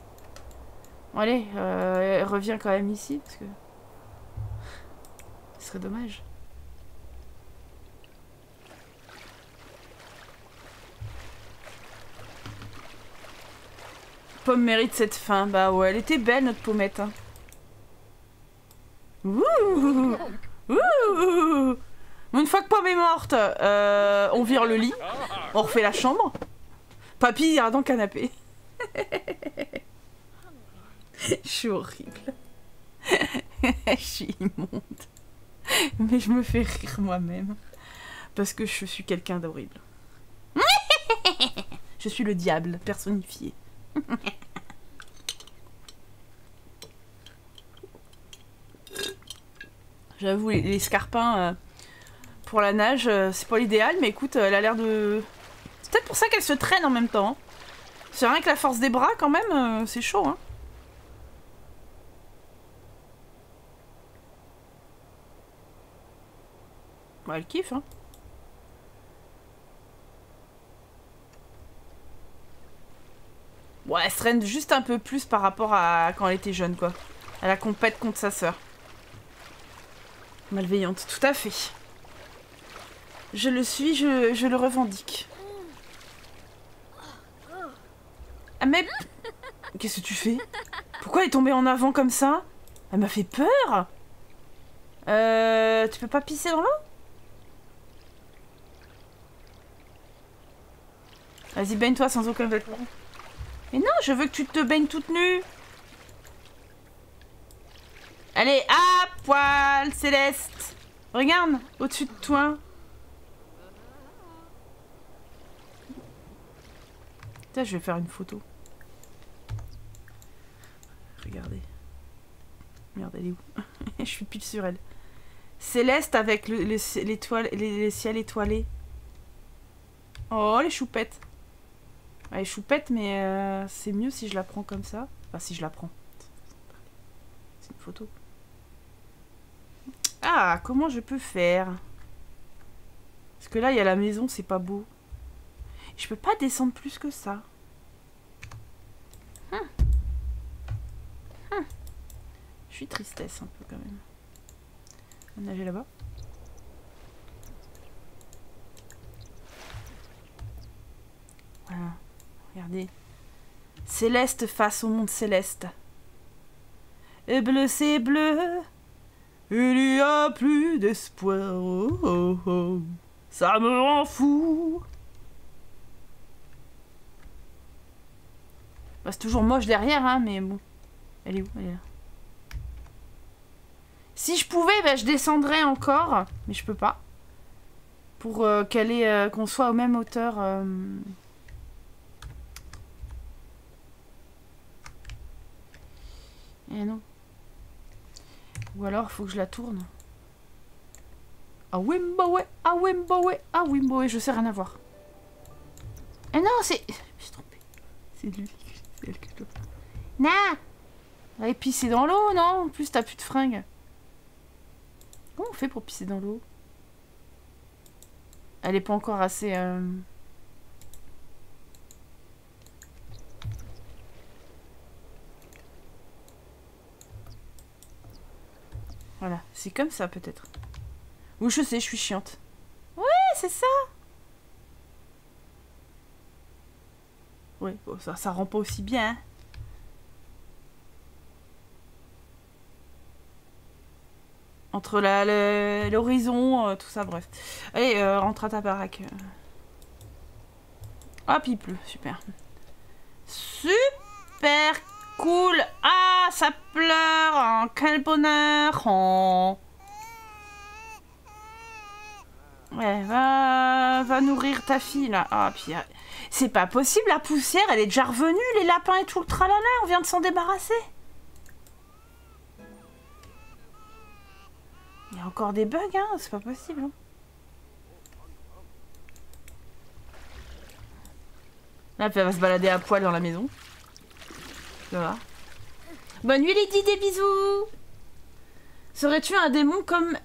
Bon, allez, euh, elle revient quand même ici, parce que... Ce serait dommage. Pomme mérite cette fin. Bah ouais, elle était belle, notre pommette. hein. Ouh Une fois que Pomme est morte, euh, on vire le lit, on refait la chambre. Papy ira dans le canapé. Je suis horrible. Je suis immonde. Mais je me fais rire moi-même. Parce que je suis quelqu'un d'horrible. Je suis le diable personnifié. J'avoue, les, scarpins euh, pour la nage, euh, c'est pas l'idéal, mais écoute, euh, elle a l'air de. C'est peut-être pour ça qu'elle se traîne en même temps. hein. C'est rien que la force des bras, quand même, c'est chaud. Hein. Bah, elle kiffe, hein. Ouais, elle se traîne juste un peu plus par rapport à quand elle était jeune, quoi. Elle a compète contre sa sœur. Malveillante, tout à fait. Je le suis, je, je le revendique. Ah mais... Qu'est-ce que tu fais? Pourquoi elle est tombée en avant comme ça? Elle m'a fait peur Euh... Tu peux pas pisser dans l'eau? Vas-y, baigne-toi sans aucun vêtement. Mais non, je veux que tu te baignes toute nue. Allez, à poil, Céleste. Regarde, au-dessus de toi. Putain, je vais faire une photo. Regardez. Merde, elle est où Je suis pile sur elle. Céleste avec le, le- les, les ciels étoilés. Oh, les choupettes. Elle est choupette, mais euh, c'est mieux si je la prends comme ça. Enfin, si je la prends. C'est une photo. Ah, comment je peux faire? Parce que là, il y a la maison, c'est pas beau. Je peux pas descendre plus que ça. Hum. Hum. Je suis tristesse un peu quand même. On va nager là-bas. Voilà. Regardez. Céleste face au monde céleste. Et bleu, c'est bleu. Il n'y a plus d'espoir. Oh, oh, oh. Ça me rend fou. Bah, c'est toujours moche derrière, hein, mais bon. Elle est où. Si je pouvais, bah, je descendrais encore, mais je peux pas. Pour euh, euh, qu'on soit aux mêmes hauteurs. euh, Eh non. Ou alors, faut que je la tourne. Ah Wimbowe, ah Wimbowe, ah Wimbowe, je sais rien à voir. Eh non, c'est... Je suis. C'est lui, c'est elle que je dois... Non Et pisser dans l'eau, non? En plus, t'as plus de fringues. Comment on fait pour pisser dans l'eau? Elle est pas encore assez... euh, Voilà, c'est comme ça peut-être. Ou je sais, je suis chiante. Ouais, c'est ça. Ouais, bon, ça, ça rend pas aussi bien. hein. Entre la- l'horizon, euh, tout ça, bref. Allez, euh, rentre à ta baraque. Hop, il pleut, super. Super cool. Ah, ça pleure. Quel bonheur. Ouais, va, va nourrir ta fille là. Ah, puis euh, c'est pas possible, la poussière, elle est déjà revenue, les lapins et tout le tralala, on vient de s'en débarrasser. Il y a encore des bugs, hein, c'est pas possible. hein. Là, elle va se balader à poil dans la maison. Bonne nuit, Lady, des bisous Serais-tu un démon comme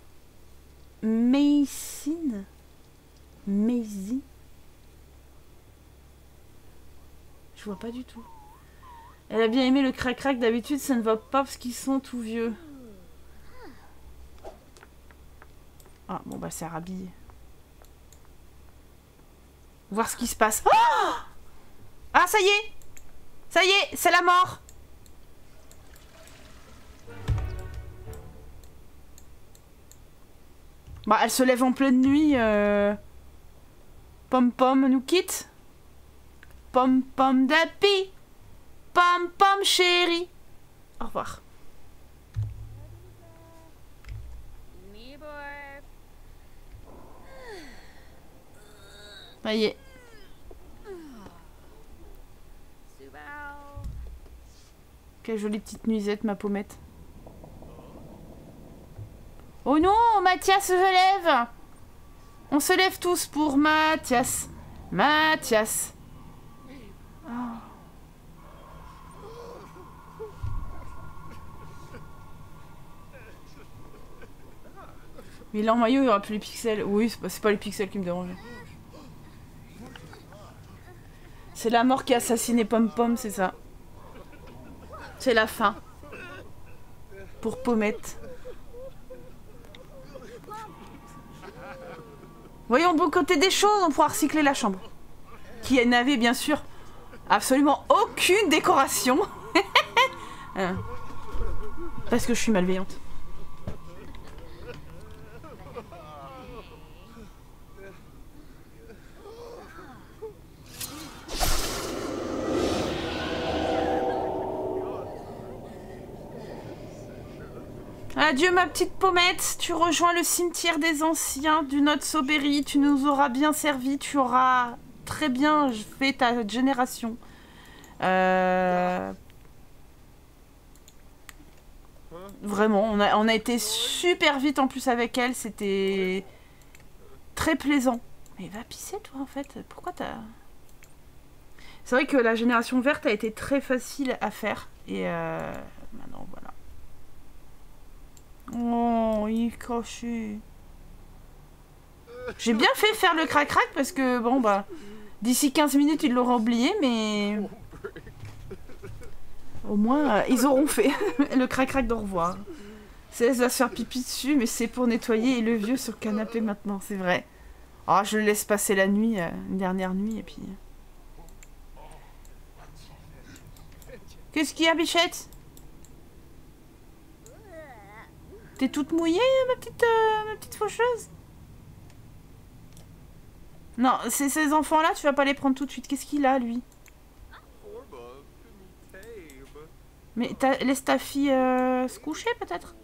Mason Maisie Je vois pas du tout. Elle a bien aimé le crac-crac. D'habitude, ça ne va pas parce qu'ils sont tout vieux. Ah, bon, bah, c'est rhabillé. Voir ce qui se passe. Oh ah, ça y est Ça y est, c'est la mort Bah, elle se lève en pleine nuit. Euh... Pom Pom nous quitte. Pom Pom d'Happy. Pom Pom chérie. Au revoir. Ça y est. Quelle jolie petite nuisette, ma pommette. Oh non, Mathias se lève On se lève tous pour Mathias. Mathias. Oh. Mais là en maillot, il n'y aura plus les pixels. Oui, c'est pas, pas les pixels qui me dérangent. C'est la mort qui a assassiné Pom Pom, c'est ça. C'est la fin. Pour Pommette. Voyons le bon côté des choses, on pourra recycler la chambre. Qui n'avait bien sûr absolument aucune décoration. Hein. Parce que je suis malveillante. Adieu ma petite pommette, tu rejoins le cimetière des anciens du Not Soberry, tu nous auras bien servi, tu auras très bien fait ta génération. Euh, vraiment, on a, été super vite en plus avec elle, c'était très plaisant. Mais va pisser toi en fait, pourquoi t'as... C'est vrai que la génération verte a été très facile à faire et euh. Oh, il est. J'ai bien fait faire le crac-crac parce que, bon, bah, d'ici 15 minutes, ils l'auront oublié, mais... Au moins, euh, ils auront fait le crac-crac d'au revoir. C'est va se faire pipi dessus, mais c'est pour nettoyer le vieux sur le canapé maintenant, c'est vrai. Oh, je le laisse passer la nuit, euh, une dernière nuit, et puis... Qu'est-ce qu'il y a, bichette? T'es toute mouillée, ma petite, euh, ma petite faucheuse? Non, ces enfants-là, tu vas pas les prendre tout de suite. Qu'est-ce qu'il a, lui? Mais laisse ta fille euh, se coucher, peut-être?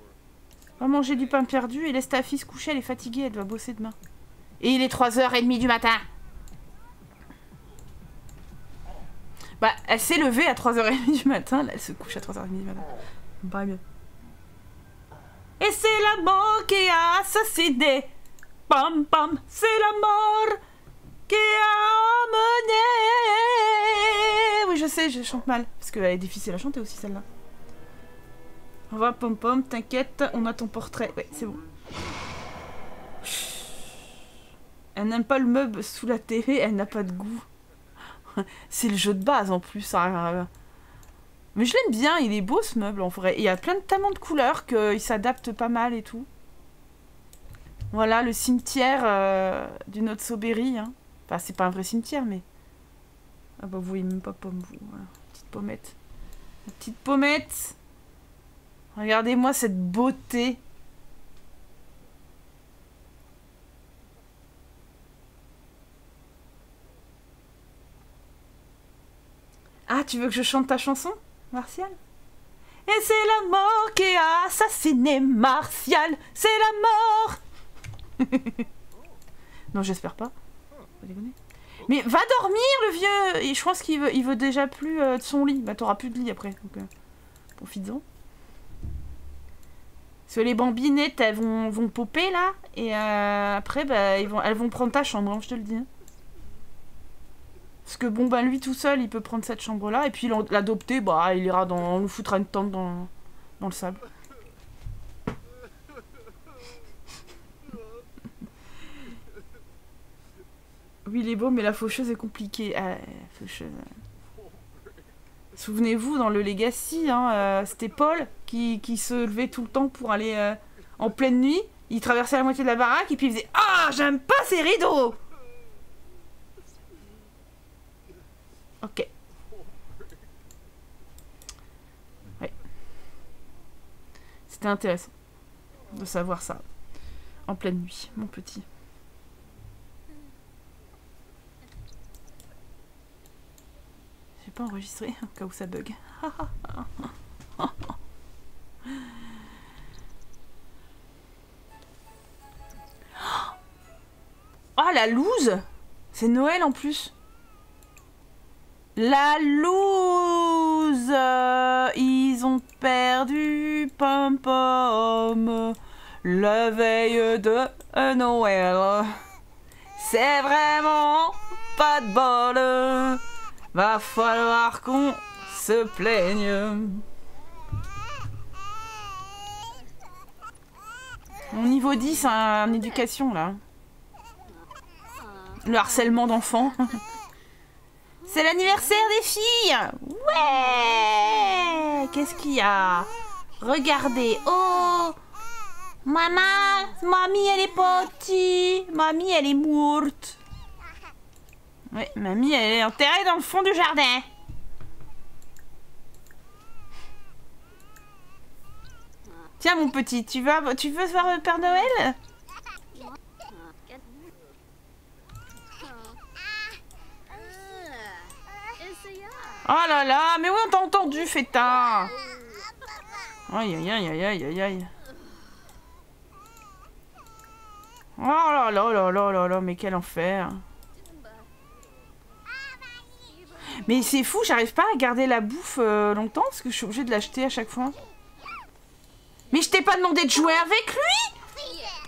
Va manger du pain perdu et laisse ta fille se coucher. Elle est fatiguée, elle doit bosser demain. Et il est 3h30 du matin. Bah, elle s'est levée à 3h30 du matin. Là, elle se couche à 3h30 du matin. Pas bien. C'est la mort qui a assassiné. Pam pam, c'est la mort qui a emmené. Oui, je sais, je chante mal. Parce qu'elle est difficile à chanter aussi, celle-là. On va, pom pom, t'inquiète, on a ton portrait. Ouais, c'est bon. Elle n'aime pas le meuble sous la télé, elle n'a pas de goût. c'est le jeu de base en plus. Hein. Mais je l'aime bien, il est beau ce meuble en vrai. il y a plein de tellement de couleurs qu'il s'adapte pas mal et tout. Voilà le cimetière euh, du Notre Sauberry. Hein. Enfin, c'est pas un vrai cimetière, mais. Ah bah, vous voyez même pas pomme, vous. Petite pommette. petite pommette. Regardez-moi cette beauté. Ah, tu veux que je chante ta chanson? Et c'est la mort qui a assassiné Martial C'est la mort Non, j'espère pas. Mais va dormir, le vieux Et Je pense qu'il veut, il veut déjà plus euh, de son lit. Bah, t'auras plus de lit après. Donc, euh, profites-en. Parce que les bambinettes, elles vont, vont popper, là. Et euh, après, bah, elles vont prendre ta chambre, hein, je te le dis. Hein. Parce que bon, ben lui tout seul, il peut prendre cette chambre-là. Et puis l'adopter, bah, il ira dans. On nous foutra une tente dans, le sable. Oui, il est beau, mais la faucheuse est compliquée. Ah, faucheuse. Souvenez-vous, dans le Legacy, hein, euh, c'était Paul qui, qui se levait tout le temps pour aller euh, en pleine nuit. Il traversait la moitié de la baraque et puis il faisait Ah, j'aime pas ces rideaux Ok. Ouais. C'était intéressant de savoir ça. En pleine nuit, mon petit. J'ai pas enregistré au cas où ça bug. Ah la loose C'est Noël en plus. La loose Ils ont perdu Pom Pom la veille de Noël. C'est vraiment pas de bol. Va falloir qu'on se plaigne. Mon niveau 10 en éducation là. Le harcèlement d'enfants. C'est l'anniversaire des filles. Ouais. Qu'est-ce qu'il y a? Regardez. Oh. Maman Mamie, elle est partie Mamie, elle est morte Oui, mamie, elle est enterrée dans le fond du jardin. Tiens, mon petit, tu veux, tu veux voir Père Noël? Oh là là, mais oui, on t'a entendu, Fétin Aïe, aïe, aïe, aïe, aïe, aïe. Oh là là là là là là, mais quel enfer Mais c'est fou, j'arrive pas à garder la bouffe euh, longtemps, parce que je suis obligée de l'acheter à chaque fois. Mais je t'ai pas demandé de jouer avec lui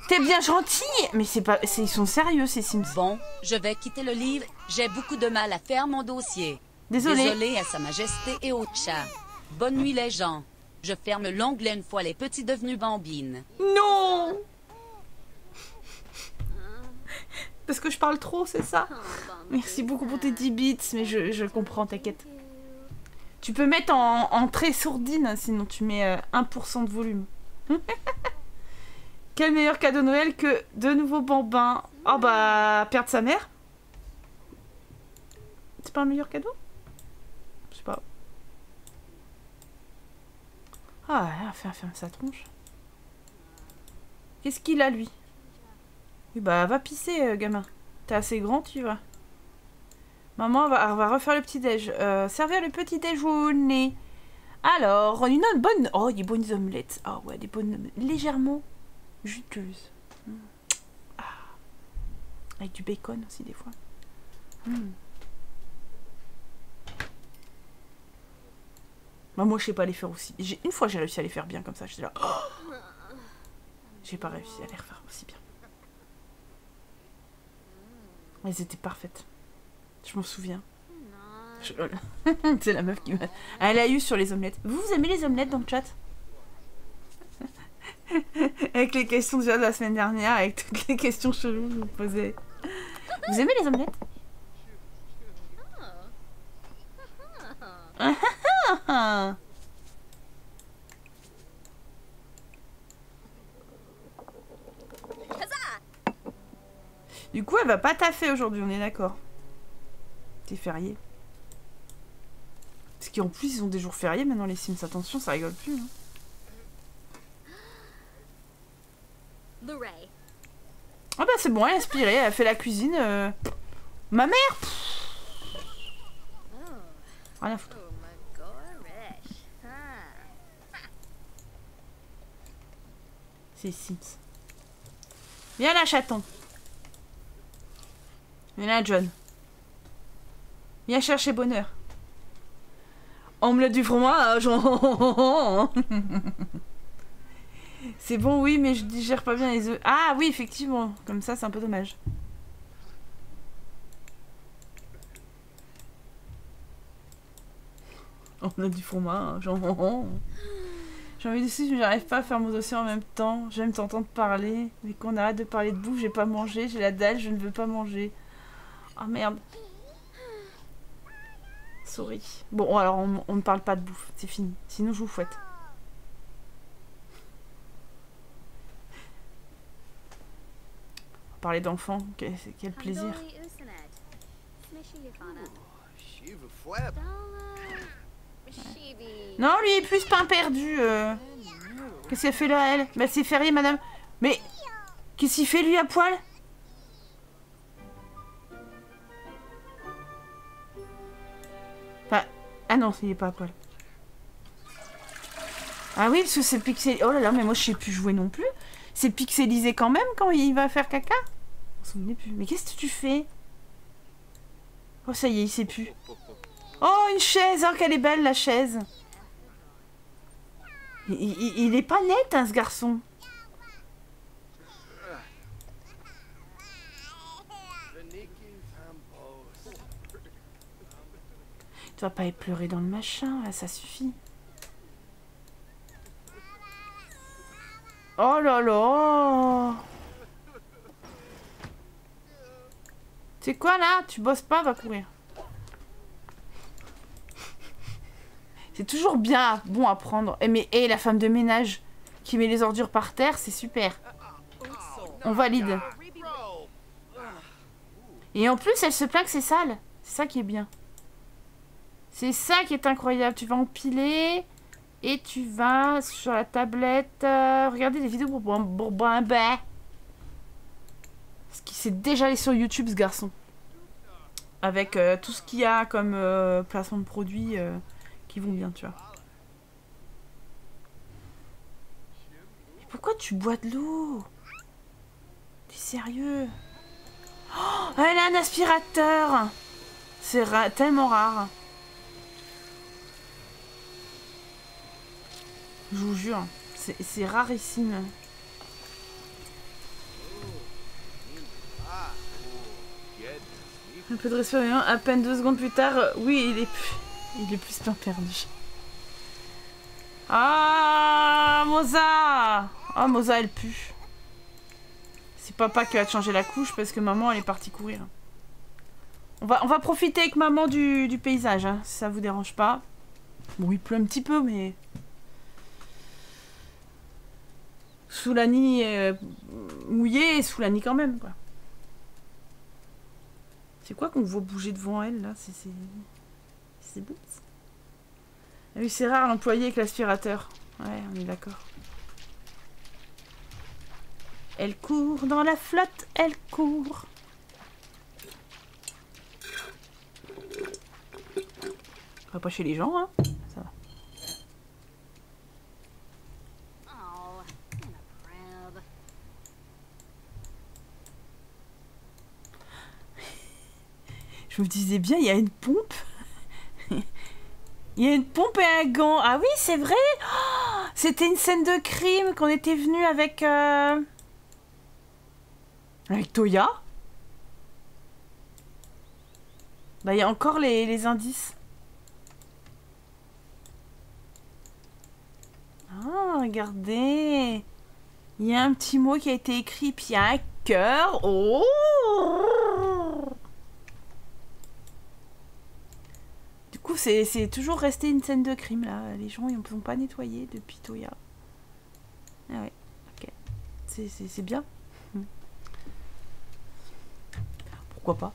T'es bien gentil Mais c'est pas... Ils sont sérieux, ces Sims. Bon, je vais quitter le livre. J'ai beaucoup de mal à faire mon dossier. Désolée. Désolé à Sa Majesté et au chat. Bonne nuit les gens. Je ferme l'onglet une fois les petits devenus bambines. Non Parce que je parle trop, c'est ça? Merci beaucoup pour tes 10 bits, mais je, je comprends, t'inquiète. Tu peux mettre en, en très sourdine, sinon tu mets euh, 1% de volume. Quel meilleur cadeau de Noël que de nouveaux bambins? Oh bah, perdre sa mère? C'est pas un meilleur cadeau Je sais pas. Ah, ouais, ferme, sa tronche. Qu'est-ce qu'il a, lui? Oui, bah, va pisser, euh, gamin. T'es assez grand, tu vas. Maman va, va refaire le petit-déj. Euh, servir le petit-déjeuner. Alors, une autre bonne... Oh, des bonnes omelettes. Ah ouais, des bonnes. Légèrement juteuses. Mm. Ah. Avec du bacon aussi, des fois. Mm. Bah, moi, je sais pas les faire aussi. Une fois, j'ai réussi à les faire bien comme ça. J'étais là... oh. J'ai pas réussi à les refaire aussi bien. Elles étaient parfaites. Je m'en souviens. Je- C'est la meuf qui m'a. Elle a eu sur les omelettes. Vous, vous aimez les omelettes dans le chat? Avec les questions déjà de la semaine dernière, avec toutes les questions cheloues que je vous posais. Vous aimez les omelettes? Du coup, elle va pas taffer aujourd'hui, on est d'accord. C'est férié. Parce qu'en plus, ils ont des jours fériés maintenant, les Sims. Attention, ça rigole plus. hein. Ah bah c'est bon, elle est inspirée, elle a fait la cuisine. euh. Ma mère Rien à. C'est Sims. Viens là, chaton. Viens là, John. Viens chercher bonheur. Omelette du fromage. c'est bon, oui, mais je digère pas bien les œufs. Ah oui, effectivement. Comme ça, c'est un peu dommage. Omelette du fromage. J'ai envie de suivre, mais j'arrive pas à faire mon dossier en même temps. J'aime t'entendre parler, mais qu'on arrête de parler de bouffe, j'ai pas mangé, j'ai la dalle, je ne veux pas manger. Ah merde. Sorry. Bon, alors on, on ne parle pas de bouffe, c'est fini. Sinon, je vous fouette. On va Parler d'enfants, quel, quel plaisir. Handoli Non, lui est plus pain perdu. euh. Qu'est-ce qu'elle fait là, elle? Bah, c'est férié, madame. Mais qu'est-ce qu'il fait, lui, à poil? Enfin, ah non, il pas à poil. Ah oui, parce que c'est pixelisé. Oh là là, mais moi, je sais plus jouer non plus. C'est pixelisé quand même quand il va faire caca? On plus. Mais qu'est-ce que tu fais? Oh, ça y est, il sait plus. Oh, une chaise Oh, qu'elle est belle, la chaise il, il- il est pas net, hein, ce garçon. Tu vas pas aller pleurer dans le machin, ça suffit. Oh là là C'est quoi là? Tu bosses pas, va courir. C'est toujours bien bon à prendre. Eh, mais et la femme de ménage qui met les ordures par terre, c'est super. On valide. Et en plus, elle se plaint que c'est sale. C'est ça qui est bien. C'est ça qui est incroyable. Tu vas empiler et tu vas sur la tablette euh, regarder des vidéos pour un bain. Parce qu'il s'est déjà allé sur YouTube, ce garçon. Avec euh, tout ce qu'il y a comme euh, placement de produits euh, vont bien, tu vois. Mais pourquoi tu bois de l'eau? T'es sérieux? Oh, Elle a un aspirateur C'est tellement rare. Je vous jure, c'est rarissime. Un peu de respiration, à peine deux secondes plus tard, euh, oui, il est il est plus bien perdu. Ah, Moza Ah, Moza, elle pue. C'est papa qui va te changer la couche parce que maman, elle est partie courir. On va, profiter avec maman du, paysage, hein, si ça vous dérange pas. Bon, il pleut un petit peu, mais... Soulani euh, mouillée et Soulani quand même. C'est quoi qu'on voit bouger devant elle, là? C'est... Beau, oui, c'est rare l'employé avec l'aspirateur. Ouais, on est d'accord. Elle court dans la flotte, elle court. On va pas chez les gens, hein. Ça va. Je me disais bien, il y a une pompe. Il y a une pompe et un gant. Ah oui, c'est vrai. Oh, C'était une scène de crime qu'on était venu avec... euh, Avec Toya. Bah, il y a encore les, indices. Ah, regardez. Il y a un petit mot qui a été écrit, puis il y a un cœur. Oh coup, c'est toujours resté une scène de crime, là. Les gens, ils ne sont pas nettoyé depuis Toya. Ah ouais, ok. C'est bien. Hmm. Pourquoi pas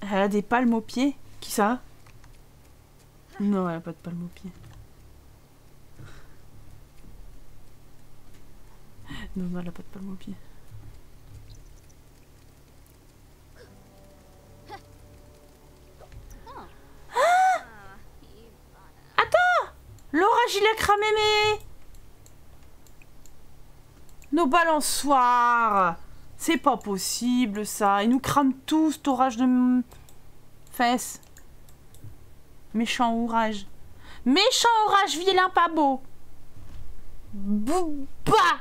Elle a des palmes aux pieds. Qui ça? Non, elle a pas de palmes aux pieds. Non, non, elle a pas de palmes aux pieds. L'orage, il a cramé mes... Nos balançoires C'est pas possible, ça. Il nous crame tout, cet orage de... fesses. Méchant orage. Méchant orage, vilain pas beau. Bouba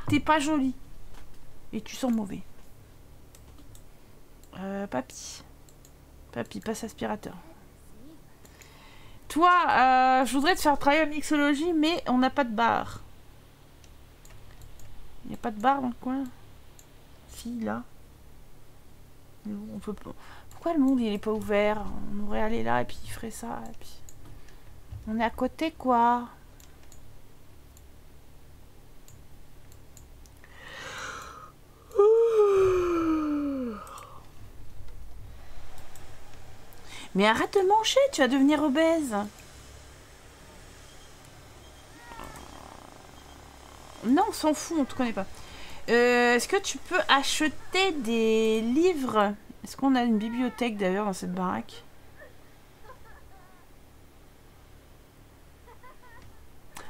T'es pas joli. Et tu sens mauvais. Euh, papy. Papy, passe aspirateur. Toi, euh, je voudrais te faire travailler en mixologie, mais on n'a pas de bar. Il n'y a pas de bar dans le coin Si, là. On Pourquoi le monde il est pas ouvert? Pourrait aller là et puis il ferait ça. On est à côté quoi. Mais arrête de manger, tu vas devenir obèse. Non, on s'en fout, on te connaît pas. Euh, Est-ce que tu peux acheter des livres? Est-ce qu'on a une bibliothèque d'ailleurs dans cette baraque?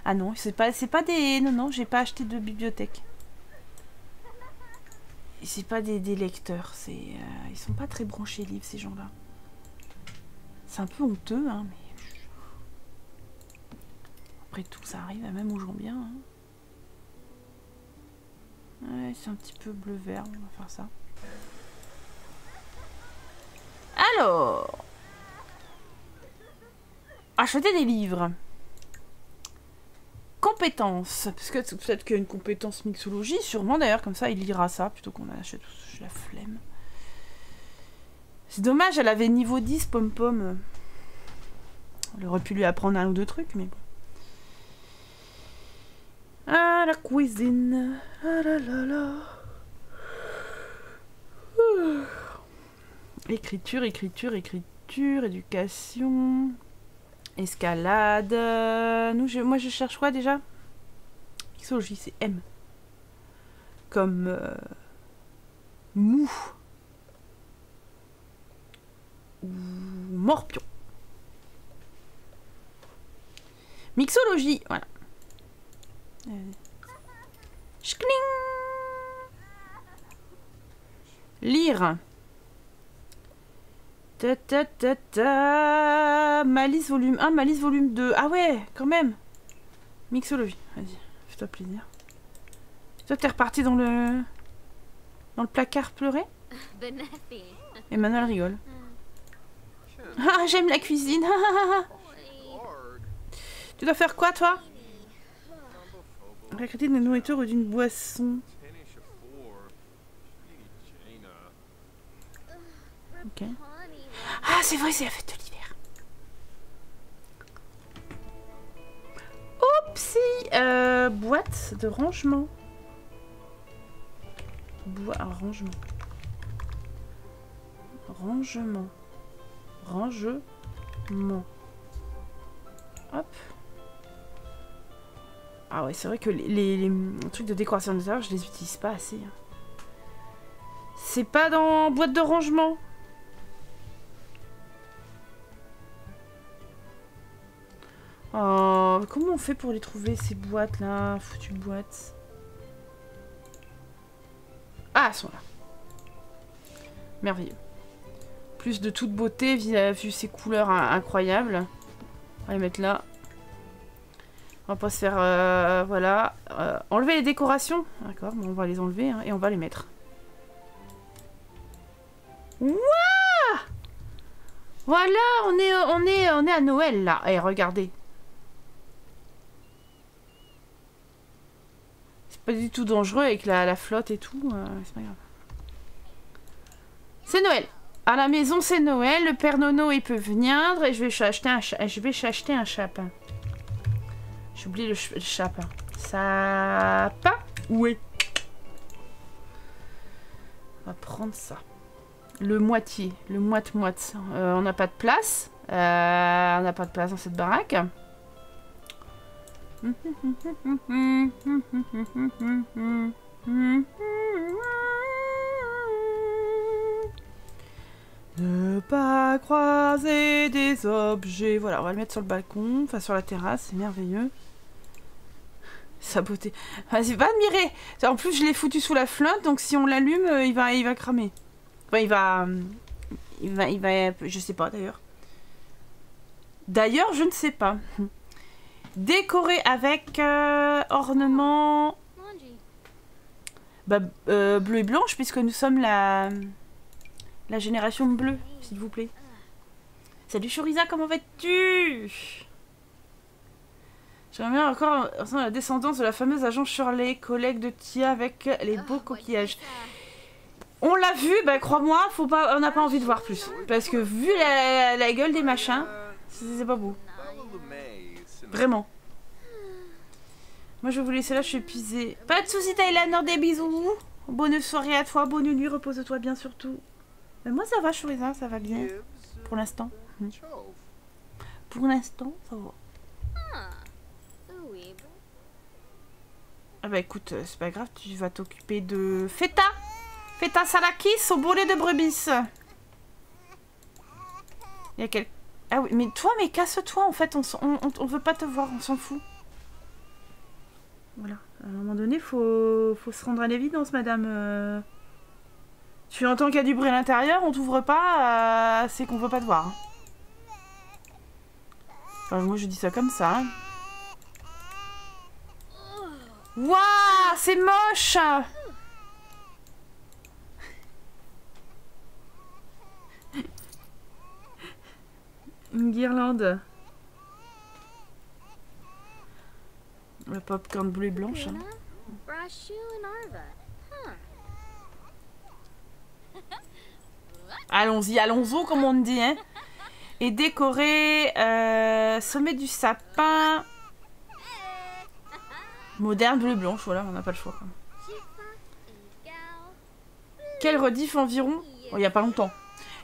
Ah non, c'est pas, pas des, non non, j'ai pas acheté de bibliothèque. C'est pas des, des lecteurs, c'est, euh, ils sont pas très branchés livres ces gens-là. C'est un peu honteux, hein, mais après tout, ça arrive même aux gens bien. hein. C'est un petit peu bleu-vert, on va faire ça. Alors Acheter des livres. Compétences. Parce que peut-être qu'il y a une compétence mixologie, sûrement d'ailleurs, comme ça il lira ça plutôt qu'on achète la flemme. C'est dommage, elle avait niveau 10 pom-pom. Elle aurait pu lui apprendre un ou deux trucs, mais bon. Ah, la cuisine. Ah là là là. Écriture, écriture, écriture, éducation, escalade. Moi, je cherche quoi déjà? Mixologie, c'est M. Comme euh, mou. Ou morpion. Mixologie, voilà. Euh. Schkling Lire. Ta ta ta ta. Malice volume 1, Malice volume 2. Ah ouais, quand même. Mixologie, vas-y, fais-toi plaisir. Toi, t'es reparti dans le. dans le placard pleurer? Benefi. Emmanuel rigole. Ah, j'aime la cuisine. Tu dois faire quoi, toi? Récréter de la nourriture ou d'une boisson? Ok. Ah, c'est vrai, c'est la fête de l'hiver. Oupsie euh, Boîte de rangement. Bois... ah, rangement. Rangement. Rangement. Hop. Ah ouais, c'est vrai que les, trucs de décoration d'intérieur, je les utilise pas assez. hein. C'est pas dans boîte de rangement. Oh, comment on fait pour les trouver ces boîtes là Foutues boîtes? Ah, elles sont là. Merveilleux. De toute beauté vu, ces couleurs incroyables. On va les mettre là. On va pas se faire. euh, voilà. Euh, enlever les décorations. D'accord, on va les enlever hein, et on va les mettre. Wouah Voilà, on est, on, est, on est à Noël là. Et regardez. C'est pas du tout dangereux avec la, flotte et tout. euh. C'est Noël. À la maison, c'est Noël. Le Père Nono, il peut venir et je vais acheter un, je vais acheter un chapin. J'ai oublié le, ch- le chapin. Sapin Oui. On va prendre ça. Le moitié. Le moite-moite. Euh, on n'a pas de place. Euh, on n'a pas de place dans cette baraque. Ne pas croiser des objets. Voilà, on va le mettre sur le balcon, enfin sur la terrasse, c'est merveilleux. Sa beauté. Vas-y, va admirer. En plus, je l'ai foutu sous la flotte, donc si on l'allume, euh, il va, il va cramer. Enfin, il va, euh, il va, il va, je sais pas d'ailleurs. D'ailleurs, je ne sais pas. Décorer avec euh, ornement bah, euh, bleu et blanche, puisque nous sommes la, la génération bleue, s'il vous plaît. Salut Choriza, comment vas-tu? J'aimerais bien encore ressentir la descendance de la fameuse agent Shirley, collègue de Tia avec les beaux Oh, coquillages. On l'a vu, bah crois-moi, faut pas, on n'a pas envie de voir plus. Parce que vu la, la gueule des machins, c'est pas beau. Vraiment. Moi je vais vous laisser là, je suis épuisée. Pas de soucis Tyler, des bisous. Bonne soirée à toi, bonne nuit, repose-toi bien surtout. Mais moi ça va Choriza, ça va bien. Pour l'instant. chove. Pour l'instant, ça va. Ah bah écoute, euh, c'est pas grave, tu vas t'occuper de Feta. Feta Salakis au boulet de brebis. Il y a quel... Ah oui, mais toi, mais casse-toi en fait, on, on- on veut pas te voir, on s'en fout. Voilà, à un moment donné, faut, faut se rendre à l'évidence, madame. euh. Tu entends qu'il y a du bruit à l'intérieur, on t'ouvre pas, euh, c'est qu'on veut pas te voir. moi je dis ça comme ça. Waouh, c'est moche Une guirlande. Le popcorn bleu et blanche. hein. Allons-y, allons-y, comme on dit. Hein. Et décorer euh, sommet du sapin. Moderne bleu blanche, voilà, on n'a pas le choix. Quel rediff environ? Oh, Il y a pas longtemps.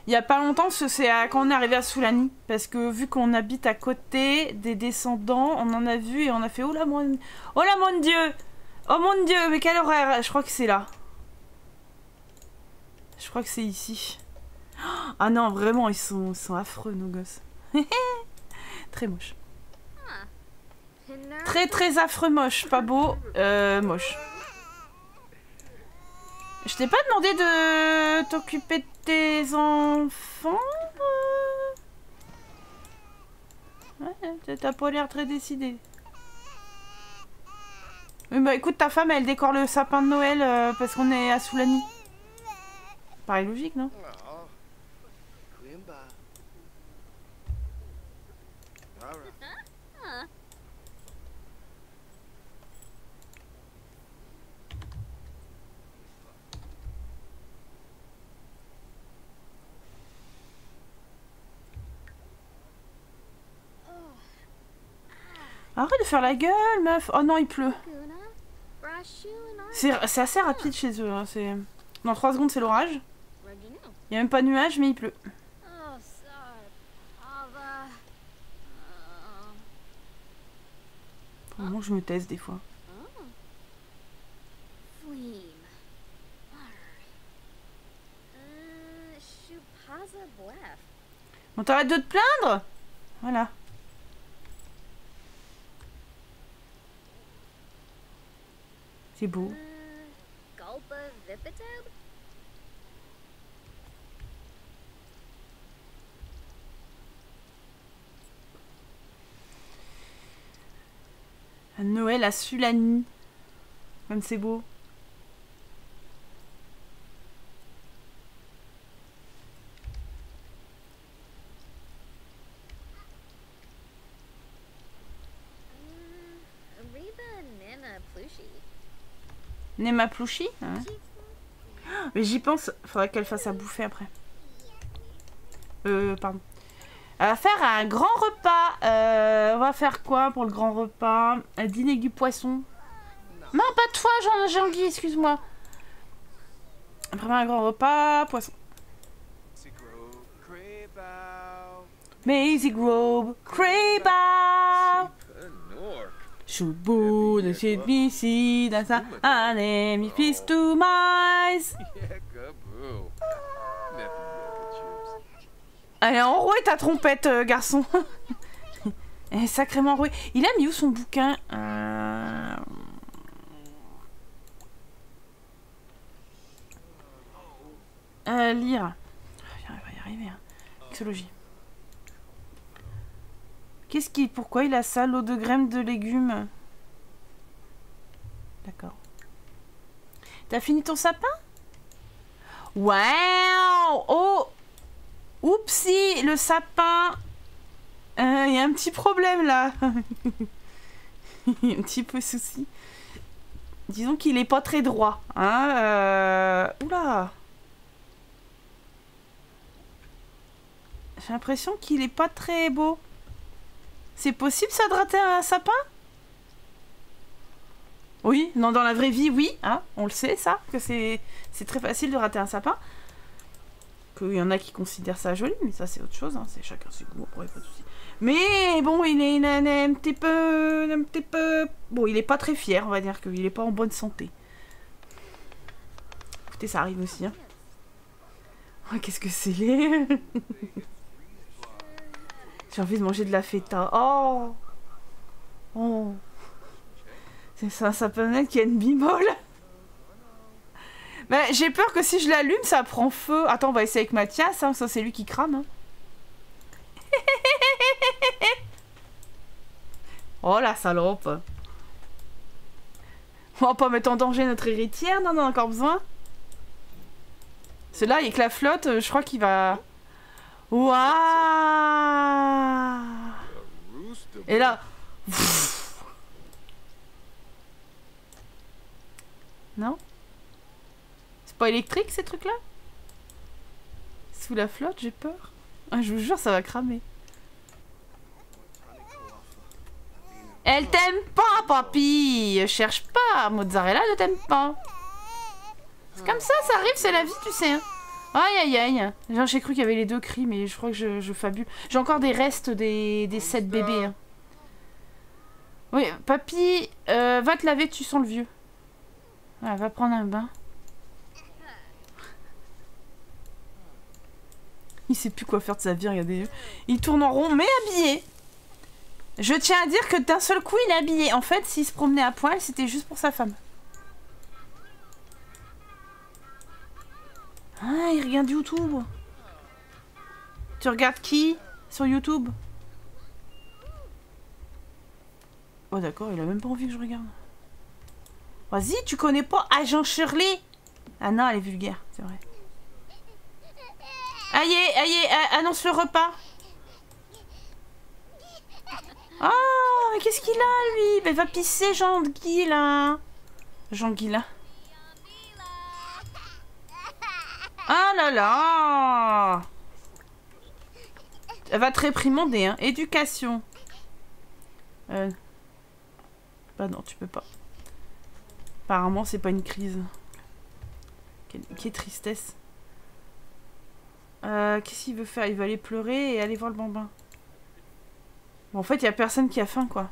Il y a pas longtemps, ce- c'est quand on est arrivé à Soulani. Parce que vu qu'on habite à côté des descendants, on en a vu et on a fait Oh là mon, oh là mon dieu Oh mon dieu, mais quel horaire Je crois que c'est là. Je crois que c'est ici. Ah non, vraiment, ils sont, affreux, nos gosses. très moche. Très très affreux moche, pas beau, euh, moche. Je t'ai pas demandé de t'occuper de tes enfants euh Ouais, t'as- pas l'air très décidé. Oui, bah écoute, ta femme elle décore le sapin de Noël euh, parce qu'on est à Soulani. Pareil logique, non? Arrête de faire la gueule, meuf Oh non, il pleut. C'est assez rapide chez eux. hein, c'est- Dans 3 secondes, c'est l'orage. Il y a même pas de nuage, mais il pleut. Vraiment je me taise des fois. Bon, t'arrêtes de te plaindre? Voilà. Noël à Sulani. Comme c'est beau. Nema Plouchi hein. Mais j'y pense, faudrait qu'elle fasse à bouffer après. Euh, pardon. Elle va faire un grand repas. Euh, on va faire quoi pour le grand repas? Un dîner du poisson. Non, pas toi, Jean- Jean-Guy, excuse-moi. Après un grand repas, poisson. Maisie Grove, Craybow. Choubout, de chez ici, dans sa année, mi fils to mice. Elle est enrouée ta trompette, euh, garçon. Elle est sacrément enrouée. Il a mis où son bouquin Euh, euh, Lire. Ah, Il va y arriver. Hein. Qu'est-ce qui... Pourquoi il a ça L'eau de graines de légumes? D'accord. T'as fini ton sapin? Waouh Oh Oupsie Le sapin euh, Il y a un petit problème là un petit peu souci. Disons qu'il est pas très droit. Hein. Euh, oula J'ai l'impression qu'il est pas très beau. C'est possible ça de rater un sapin? Oui, non, dans la vraie vie, oui, hein, on le sait ça, que c'est très facile de rater un sapin. Qu'il y en a qui considèrent ça joli, mais ça c'est autre chose, hein, c'est chacun ses goûts, après, pas de souci. Mais bon, il est, un, petit peu. Bon, il est pas très fier, on va dire qu'il est pas en bonne santé. Écoutez, ça arrive aussi, hein. Oh, qu'est-ce que c'est laid J'ai envie de manger de la feta. Oh Oh C'est ça, ça peut être qu'il y a une bimole. Mais j'ai peur que si je l'allume, ça prend feu. Attends, on va essayer avec Mathias. hein, Ça, c'est lui qui crame. hein. oh la salope. On va pas mettre en danger notre héritière. Non, on en a encore besoin. Celui-là, avec la flotte, euh, je crois qu'il va... Waouh. Et là... Non C'est pas électrique ces trucs-là Sous la flotte, j'ai peur. Ah, je vous jure, ça va cramer. Elle t'aime pas, papy Cherche pas, Mozzarella ne t'aime pas. C'est comme ça, ça arrive, c'est la vie, tu sais. hein. Aïe, aïe, aïe. Genre, J'ai cru qu'il y avait les deux cris, mais je crois que je, je fabule. J'ai encore des restes des, des sept bébés. hein. Oui, papy, euh, va te laver, tu sens le vieux. Voilà, va prendre un bain. Il sait plus quoi faire de sa vie, regardez. Il tourne en rond, mais habillé. Je tiens à dire que d'un seul coup, il est habillé. En fait, s'il se promenait à poil, c'était juste pour sa femme. Ah, il regarde YouTube. Tu regardes qui sur YouTube? Oh d'accord, il a même pas envie que je regarde. Vas-y, tu connais pas Agent Shirley? Ah non, elle est vulgaire, c'est vrai. Aïe, aïe, annonce le repas. Ah, mais qu'est-ce qu'il a lui? Ben va pisser Jean Guy là. Jean Guy là. Ah là là Elle va te réprimander, hein. Éducation. Euh... Bah non, tu peux pas. Apparemment, c'est pas une crise. Quelle, tristesse. Euh, Qu'est-ce qu'il veut faire? Il veut aller pleurer et aller voir le bambin. Bon, en fait, il y a personne qui a faim, quoi.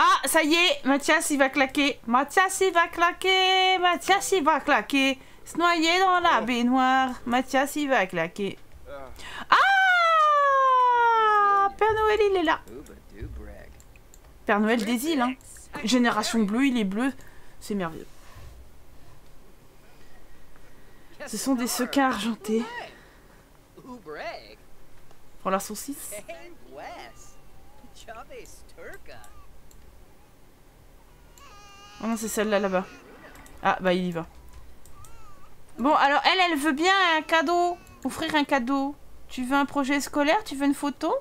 Ah, ça y est, Mathias, il va claquer. Mathias, il va claquer. Mathias, il va claquer. Se noyer dans la baignoire. Mathias, il va claquer. Ah, Père Noël, il est là. Père Noël des îles, hein. Génération bleue, il est bleu. C'est merveilleux. Ce sont des sequins argentés. Pour la saucisse. Oh non, c'est celle-là, là-bas. Ah, bah il y va. Bon, alors elle, elle veut bien un cadeau. Offrir un cadeau. Tu veux un projet scolaire? Tu veux une photo?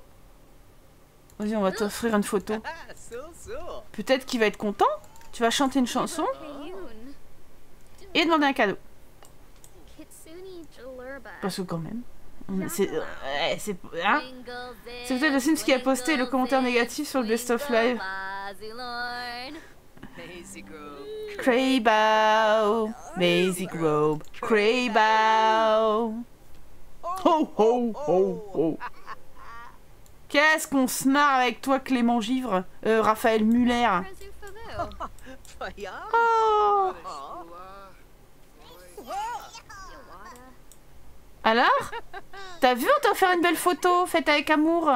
Vas-y, on va t'offrir une photo. Ah. Peut-être qu'il va être content. Tu vas chanter une chanson et demander un cadeau. Parce que quand même... C'est... Hein? C'est peut-être le Sims qui a posté le commentaire négatif sur le Best of Live. Maisie Grove. Craybow, Craybow. Ho ho ho ho. Qu'est-ce qu'on se marre avec toi, Clément Givre euh, Raphaël Muller? Oh Alors? T'as vu, on t'a offert une belle photo faite avec amour?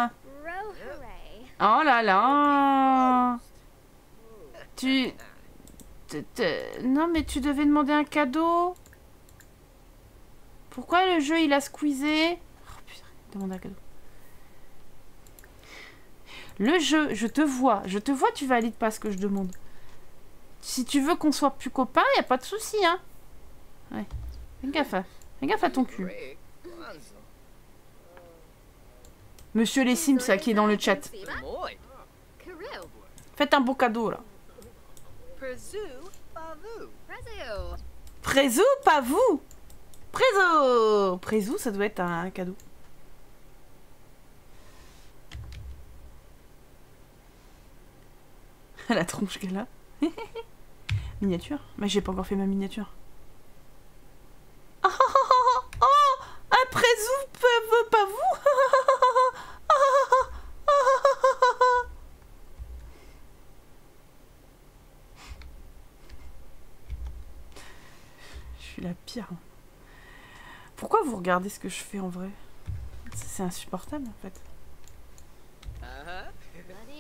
Oh là là Tu... Non mais tu devais demander un cadeau. Pourquoi le jeu il a squeezé Oh demande un cadeau. Le jeu, je te vois, je te vois, tu valides pas ce que je demande. Si tu veux qu'on soit plus copains, y a pas de souci, hein. Ouais. Fais gaffe, à- ton cul. Monsieur les Sims, qui est dans le chat. Faites un beau cadeau, là. Prézu, pas vous Prézo Prézo, ça doit être un cadeau. La tronche qu'elle a. miniature Mais j'ai pas encore fait ma miniature. Oh, oh, oh, oh, oh, Un prézo peut- veut pas vous Je suis la Pourquoi vous regardez ce que je fais en vrai? C'est insupportable en fait.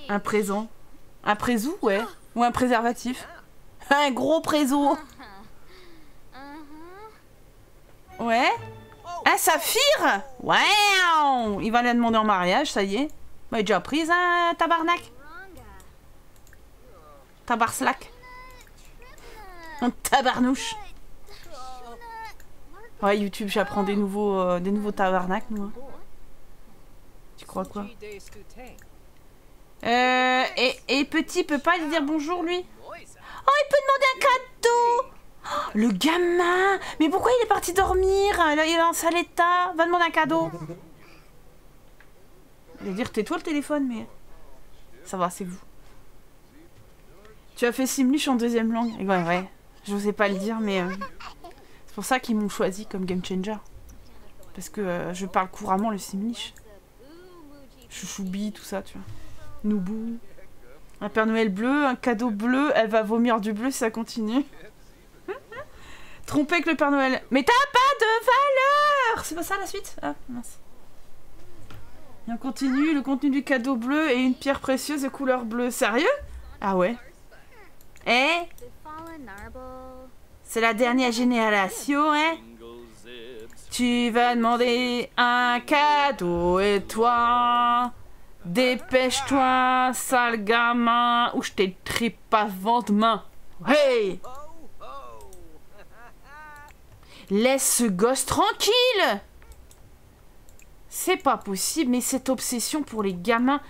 Un présent. Un présou, ouais. Ou un préservatif. Un gros préso. Uh-huh. Ouais. Un saphir Waouh Il va la demander en mariage, ça y est. Bah, il est déjà prise, un tabarnak. Ranga. Tabarslack. Un tabarnouche. Ouais, YouTube, j'apprends des nouveaux, euh, des nouveaux moi. Tu crois quoi? Euh, et, et petit peut pas lui dire bonjour, lui? Oh, il peut demander un cadeau Oh, Le gamin Mais pourquoi il est parti dormir? Il est en sale état. Va demander un cadeau. Je vais dire, tais-toi le téléphone, mais... Ça va, c'est vous. Tu as fait Simlish en deuxième langue? Ouais, ouais. Je n'osais pas le dire, mais... euh, C'est pour ça qu'ils m'ont choisi comme game changer. Parce que euh, je parle couramment le Simlish. Chouchoubi, tout ça, tu vois. Noubou. Un Père Noël bleu, un cadeau bleu, elle va vomir du bleu si ça continue. Tromper avec le Père Noël. Mais t'as pas de valeur C'est pas ça la suite? Ah, mince. Et on continue, le contenu du cadeau bleu et une pierre précieuse de couleur bleue. Sérieux? Ah ouais. Eh? C'est la dernière génération, hein Tu vas demander un cadeau et toi Dépêche-toi, sale gamin, ou je t'étripe avant demain. Hey. Laisse ce gosse tranquille C'est pas possible, mais cette obsession pour les gamins...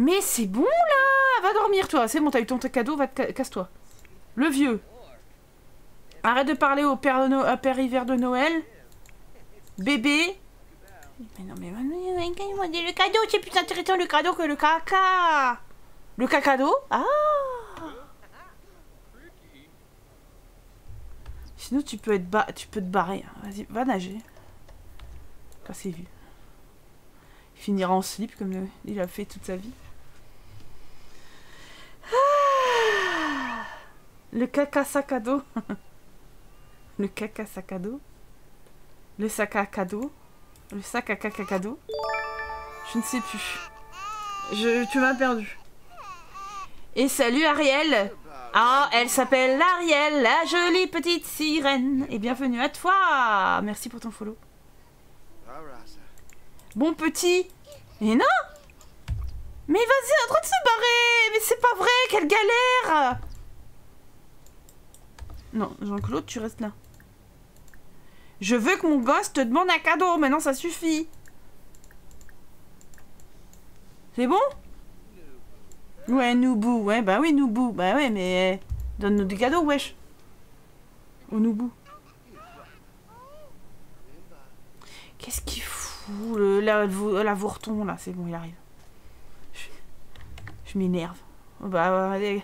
Mais c'est bon là Va dormir toi, c'est bon, t'as eu ton cadeau, va te ca- casse-toi. Le vieux. Arrête de parler au père, de No- à père hiver de Noël. Bébé. Mais non mais... Le cadeau, c'est plus intéressant le cadeau que le caca Le cacado Ah Sinon tu peux être ba- tu peux te barrer. hein. Vas-y, va nager. Quand c'est vu. Il finira en slip comme le- il a fait toute sa vie. Ah le caca sac à dos. le caca sac à dos. Le sac à cadeau. Le sac à caca cadeau. Je ne sais plus. Je, tu m'as perdu. Et salut Ariel. Ah, elle s'appelle Ariel, la jolie petite sirène. Et bienvenue à toi. Merci pour ton follow. Bon petit. Mais non Mais vas-y, en train de se barrer Mais c'est pas vrai, quelle galère Non, Jean-Claude, tu restes là. Je veux que mon gosse te demande un cadeau, maintenant ça suffit. C'est bon? Ouais, Noubou, ouais, bah oui, Noubou, bah ouais, mais euh, donne-nous des cadeaux, wesh. Au Noubou. Qu'est-ce qu'il fout, le, la, la vourton, là, c'est bon, il arrive. Je, je m'énerve. Oh, Bah, allez.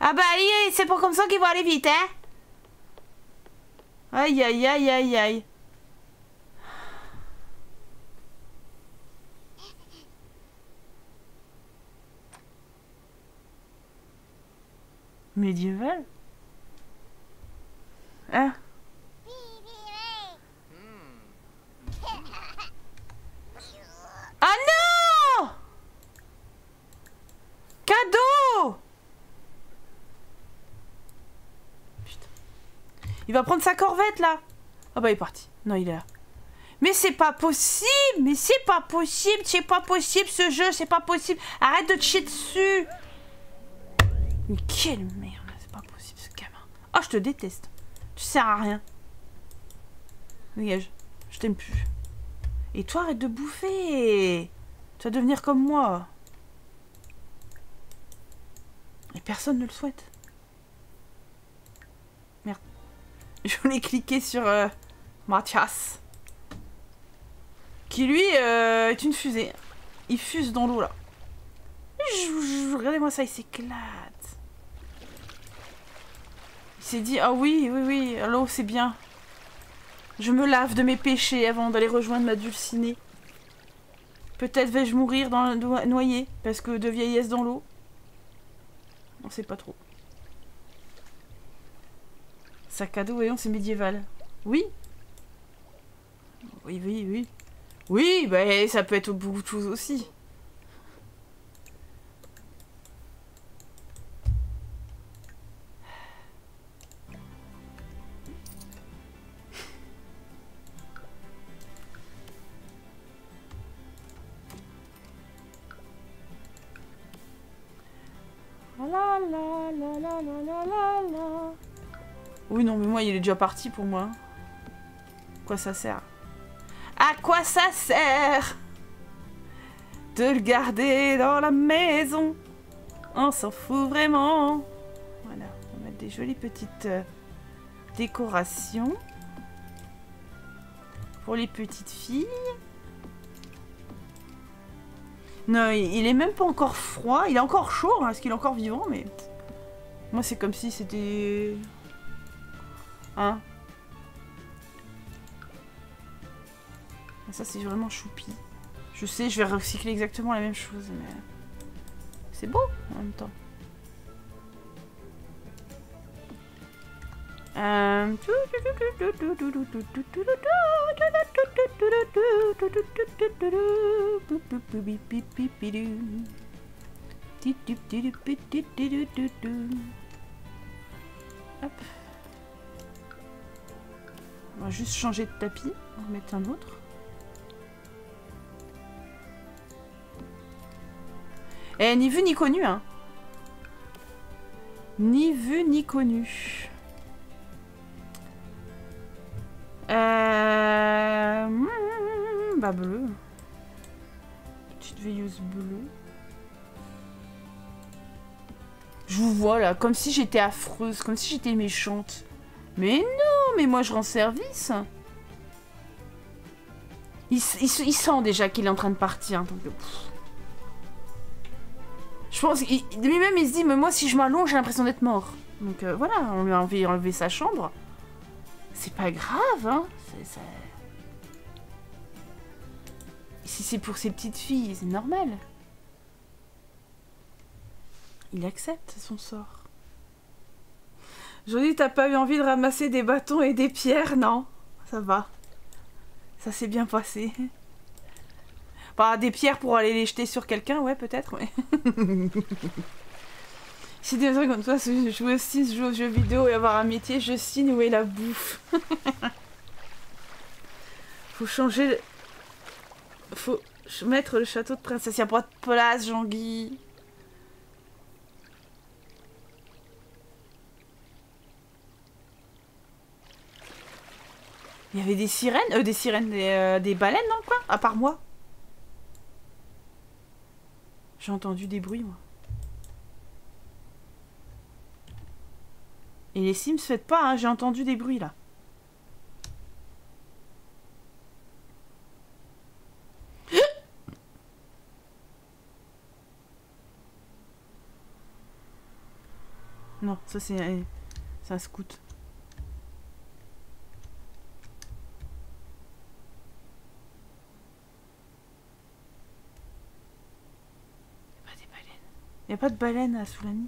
Ah bah, allez, c'est pas comme ça qu'il va aller vite, hein? Aïe, aïe, aïe, aïe, aïe. Médiéval? Hein? Ah non! Cadeau Il va prendre sa corvette là. Ah bah il est parti. Non il est là. Mais c'est pas possible Mais c'est pas possible C'est pas possible ce jeu C'est pas possible. Arrête de te chier dessus. Mais quelle merde C'est pas possible ce gamin. Oh je te déteste. Tu sers à rien. Dégage. Je t'aime plus. Et toi arrête de bouffer. Tu vas devenir comme moi. Et personne ne le souhaite Merde Je voulais cliquer sur euh, Mathias. Qui lui euh, est une fusée. Il fuse dans l'eau là. Regardez-moi ça, il s'éclate. Il s'est dit, ah oui, oui, oui, l'eau c'est bien. Je me lave de mes péchés avant d'aller rejoindre ma dulcinée. Peut-être vais-je mourir dans noyé parce que de vieillesse dans l'eau. On sait pas trop. Sac à dos, voyons, c'est médiéval. Oui Oui, oui, oui. Oui, bah ça peut être beaucoup de choses aussi. Non, mais moi, il est déjà parti pour moi. Quoi ça sert? À quoi ça sert? De le garder dans la maison On s'en fout vraiment. Voilà, on va mettre des jolies petites euh, décorations. Pour les petites filles. Non, il, est même pas encore froid. Il est encore chaud, hein, parce qu'il est encore vivant, mais... Moi, c'est comme si c'était... Hein Ah, Ça, c'est vraiment choupi. Je sais, je vais recycler exactement la même chose, mais... C'est beau, en même temps. Euh... On va juste changer de tapis. On va mettre un autre. Eh, ni vu ni connu, hein. Ni vu ni connu. Euh... hmm, Bah bleu. Petite veilleuse bleue. Je vous vois là, comme si j'étais affreuse, comme si j'étais méchante. Mais non, mais moi je rends service. Il, sent déjà qu'il est en train de partir. pff. Je pense lui-même il se dit, mais moi si je m'allonge, j'ai l'impression d'être mort. Donc euh, voilà, on lui a enlevé, enlevé sa chambre. C'est pas grave, hein. Si c'est pour ses petites filles, c'est normal. Il accepte son sort. Jolie, t'as pas eu envie de ramasser des bâtons et des pierres, non? Ça va. Ça s'est bien passé. Bah, des pierres pour aller les jeter sur quelqu'un, ouais, peut-être, mais... Si des trucs comme toi, c'est jouer aussi, jouer aux jeux vidéo et avoir un métier, je signe où est la bouffe. Faut changer... le- Faut mettre le château de princesse. Il y a pas de place, Jean-Guy. Il y avait des sirènes, euh, des sirènes, des, euh, des baleines dans le coin, à part moi. J'ai entendu des bruits, moi. Et les Sims, faites pas, hein, j'ai entendu des bruits là. Non, ça c'est euh, un scout. Y a pas des Y a pas de baleines à Soulani?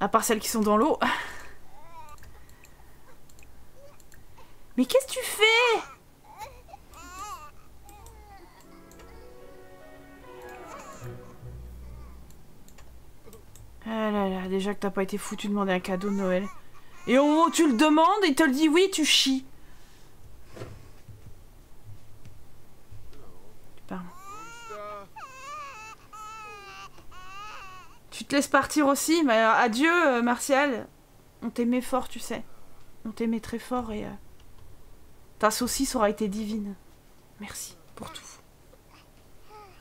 À part celles qui sont dans l'eau. Mais qu'est-ce que tu fais? Ah là là, déjà que t'as pas été foutu de demander un cadeau de Noël. Et au moment où tu le demandes, il te le dit oui, tu chies. Pardon. Partir aussi Mais alors, adieu, euh, Martial. On t'aimait fort, tu sais. On t'aimait très fort et... euh, ta saucisse aura été divine. Merci pour tout.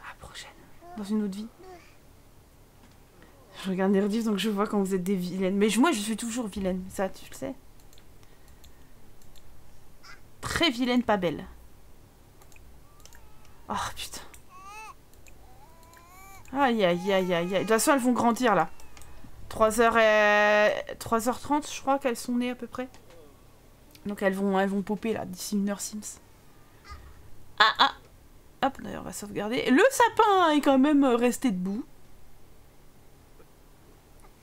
À la prochaine. Dans une autre vie. Je regarde les rediffs, donc je vois quand vous êtes des vilaines. Mais moi, je suis toujours vilaine. Ça, tu le sais. très vilaine, pas belle. Oh putain. Aïe aïe aïe aïe. De toute façon, elles vont grandir là. 3h et... 3h30, je crois qu'elles sont nées à peu près. Donc elles vont, elles vont popper là d'ici une heure Sims. Ah ah Hop, d'ailleurs, on va sauvegarder. Le sapin est quand même resté debout.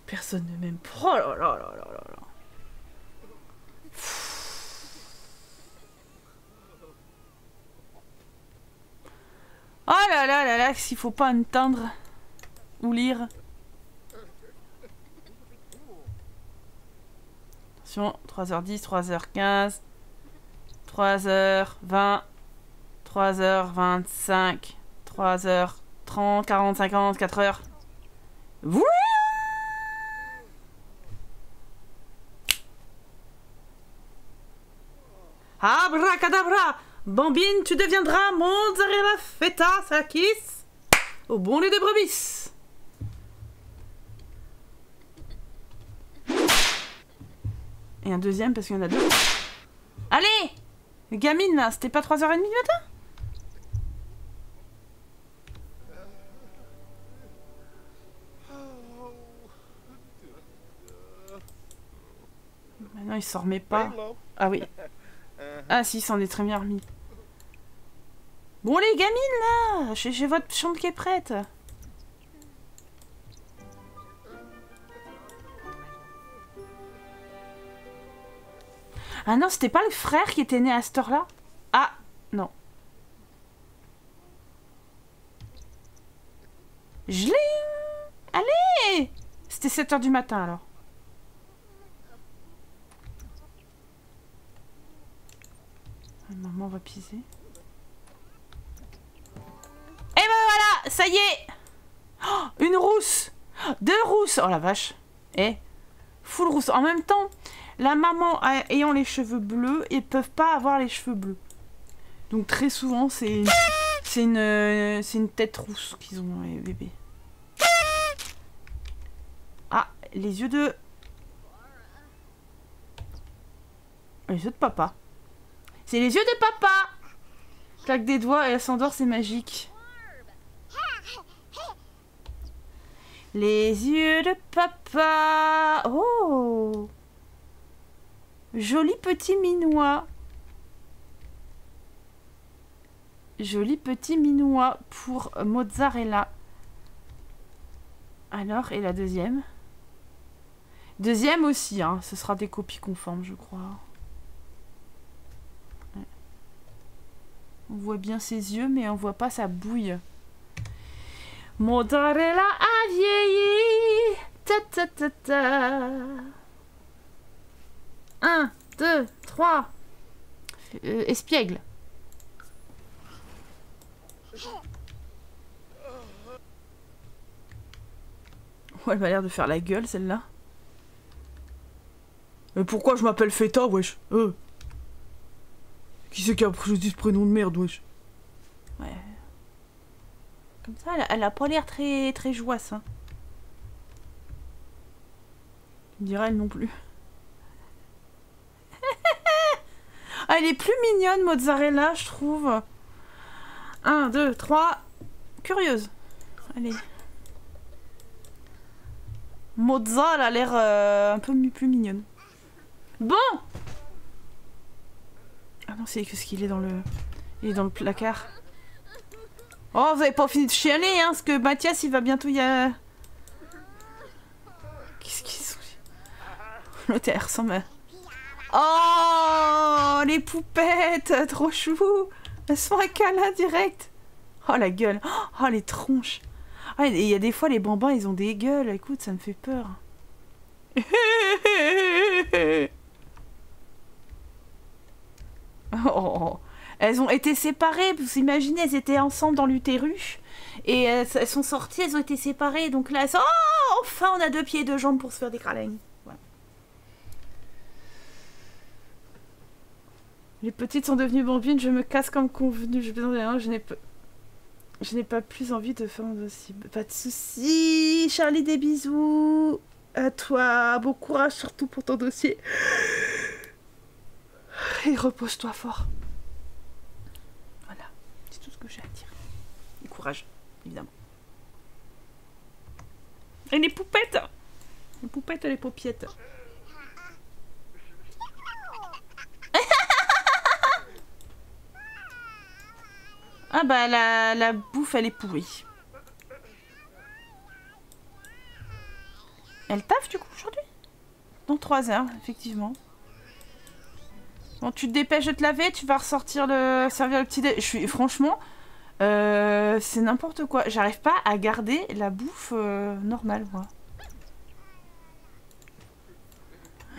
Personne ne m'aime. Oh là là là là là là. Oh là là là là, s'il faut pas entendre ou lire. Attention, 3h10, 3h15, 3h20, 3h25, 3h30, 40, 50, 4h. Wouh Abracadabra Bambine, tu deviendras mozzarella feta sakis au bon lait de brebis. Et un deuxième parce qu'il y en a deux. Allez Gamine là, c'était pas 3h30 du matin? Maintenant il s'en remet pas. Ah oui. Ah si, s'en est très bien remis. Bon les gamines là J'ai j'ai votre chambre qui est prête. Ah non, c'était pas le frère qui était né à cette heure-là? Ah, non. Jling Allez C'était 7h du matin alors. Maman va piser. Et ben voilà Ça y est Oh, Une rousse Deux rousses Oh la vache Eh Full rousse. En même temps, la maman ayant les cheveux bleus, ils peuvent pas avoir les cheveux bleus. Donc très souvent, c'est euh, c'est une tête rousse qu'ils ont les bébés. Ah, les yeux de les yeux de papa. C'est les yeux de papa. Claque des doigts et elle s'endort, c'est magique. Les yeux de papa. Oh. Joli petit minois. Joli petit minois pour mozzarella. Alors, et la deuxième? Deuxième aussi, hein. Ce sera des copies conformes, je crois. On voit bien ses yeux, mais on voit pas sa bouille. Mozzarella a vieilli. Ta ta ta ta. 1, 2, 3. Euh, espiègle. Oh, elle m'a l'air de faire la gueule, celle-là. Mais pourquoi je m'appelle Feta, wesh? Euh. Qui c'est qui a choisi ce prénom de merde, wesh Ouais. Comme ça, elle a, pas l'air très, très joyeuse, hein. Me diras elle non plus. Elle est plus mignonne, Mozzarella, je trouve. 1, 2, 3. Curieuse. Allez. Mozza, elle a l'air euh, un peu plus mignonne. Bon Ah non, c'est ce qu'il est dans le... Il est dans le placard. Oh, vous avez pas fini de chialer, hein, parce que Mathias, il va bientôt y a... Qu'est-ce qu'ils sont... L'autre, elle ressemble à... Oh, les poupettes, trop chou. Elles sont un câlin direct. Oh la gueule. Oh les tronches. Ah, il y a des fois les bambins, ils ont des gueules. Écoute, ça me fait peur. Oh, elles ont été séparées. Vous imaginez, elles étaient ensemble dans l'utérus. Et elles, sont sorties, elles ont été séparées. Donc là, elles sont... Oh, enfin, on a deux pieds et deux jambes pour se faire des. Voilà. Les petites sont devenues bambines, je me casse comme convenu. Je, je n'ai pas... Je n'ai pas plus envie de faire mon dossier. Pas de soucis. Charlie, des bisous. À toi. Bon courage surtout pour ton dossier. Et repose-toi fort. j'ai à dire. Et courage, évidemment. Et les poupettes Les poupettes et les paupiettes. ah bah la, la bouffe elle est pourrie. Elle taffe du coup aujourd'hui? Dans 3 heures, effectivement. Bon, tu te dépêches de te laver, tu vas ressortir le servir le petit dé. Je suis franchement, euh, c'est n'importe quoi. J'arrive pas à garder la bouffe euh, normale, moi.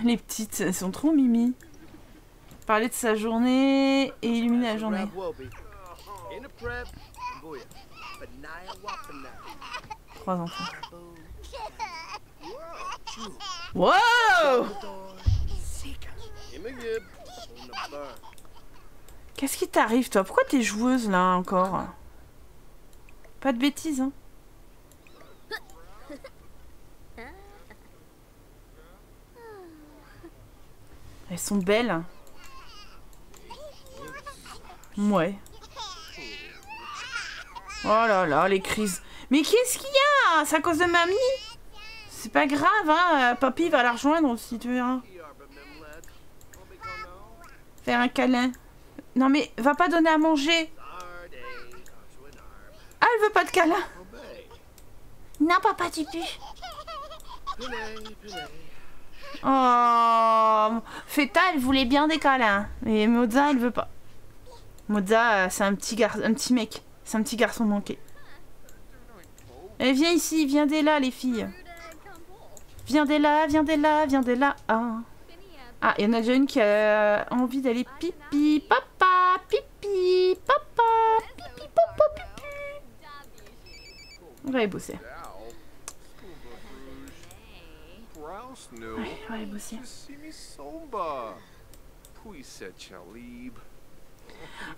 Les petites, elles sont trop mimi. Parler de sa journée et illuminer la journée. Trois enfants. Wow Qu'est-ce qui t'arrive, toi? Pourquoi t'es joueuse, là, encore? Pas de bêtises, hein? Elles sont belles. Ouais. Oh là là, les crises. Mais qu'est-ce qu'il y a? C'est à cause de mamie? C'est pas grave, hein euh, Papy va la rejoindre si tu veux. hein. Faire un câlin. Non mais, va pas donner à manger. Ah, elle veut pas de câlin. Non, papa, tu pues. Oh, Feta, elle voulait bien des câlins. Mais Moza, elle veut pas. Moza, euh, c'est un petit gar... un petit mec. C'est un petit garçon manqué. Eh, viens ici, viens dès là, les filles. Viens dès là, viens dès là, viens dès là. Ah, ah il y en a déjà une qui a envie d'aller pipi. Papa, pipi, papa, pipi, papa, pipi. On va aller bosser. Ouais, on va aller bosser.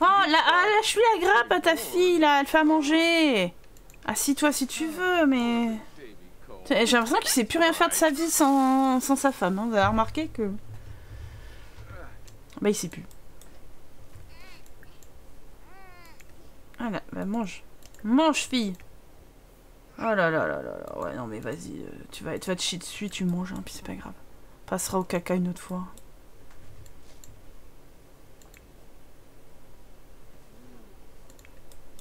Oh, là, ah, lâche lui la grappe à ta fille, là, elle fait à manger. Assis-toi si tu veux, mais... J'ai l'impression qu'il sait plus rien faire de sa vie sans, sans sa femme. hein. Vous avez remarqué que... Bah, il sait plus. Voilà, bah mange. Mange, fille. Oh là là là là là. Ouais, non mais vas-y, euh, tu vas, tu vas te chier dessus, tu manges, hein, puis c'est pas grave. Passera au caca une autre fois.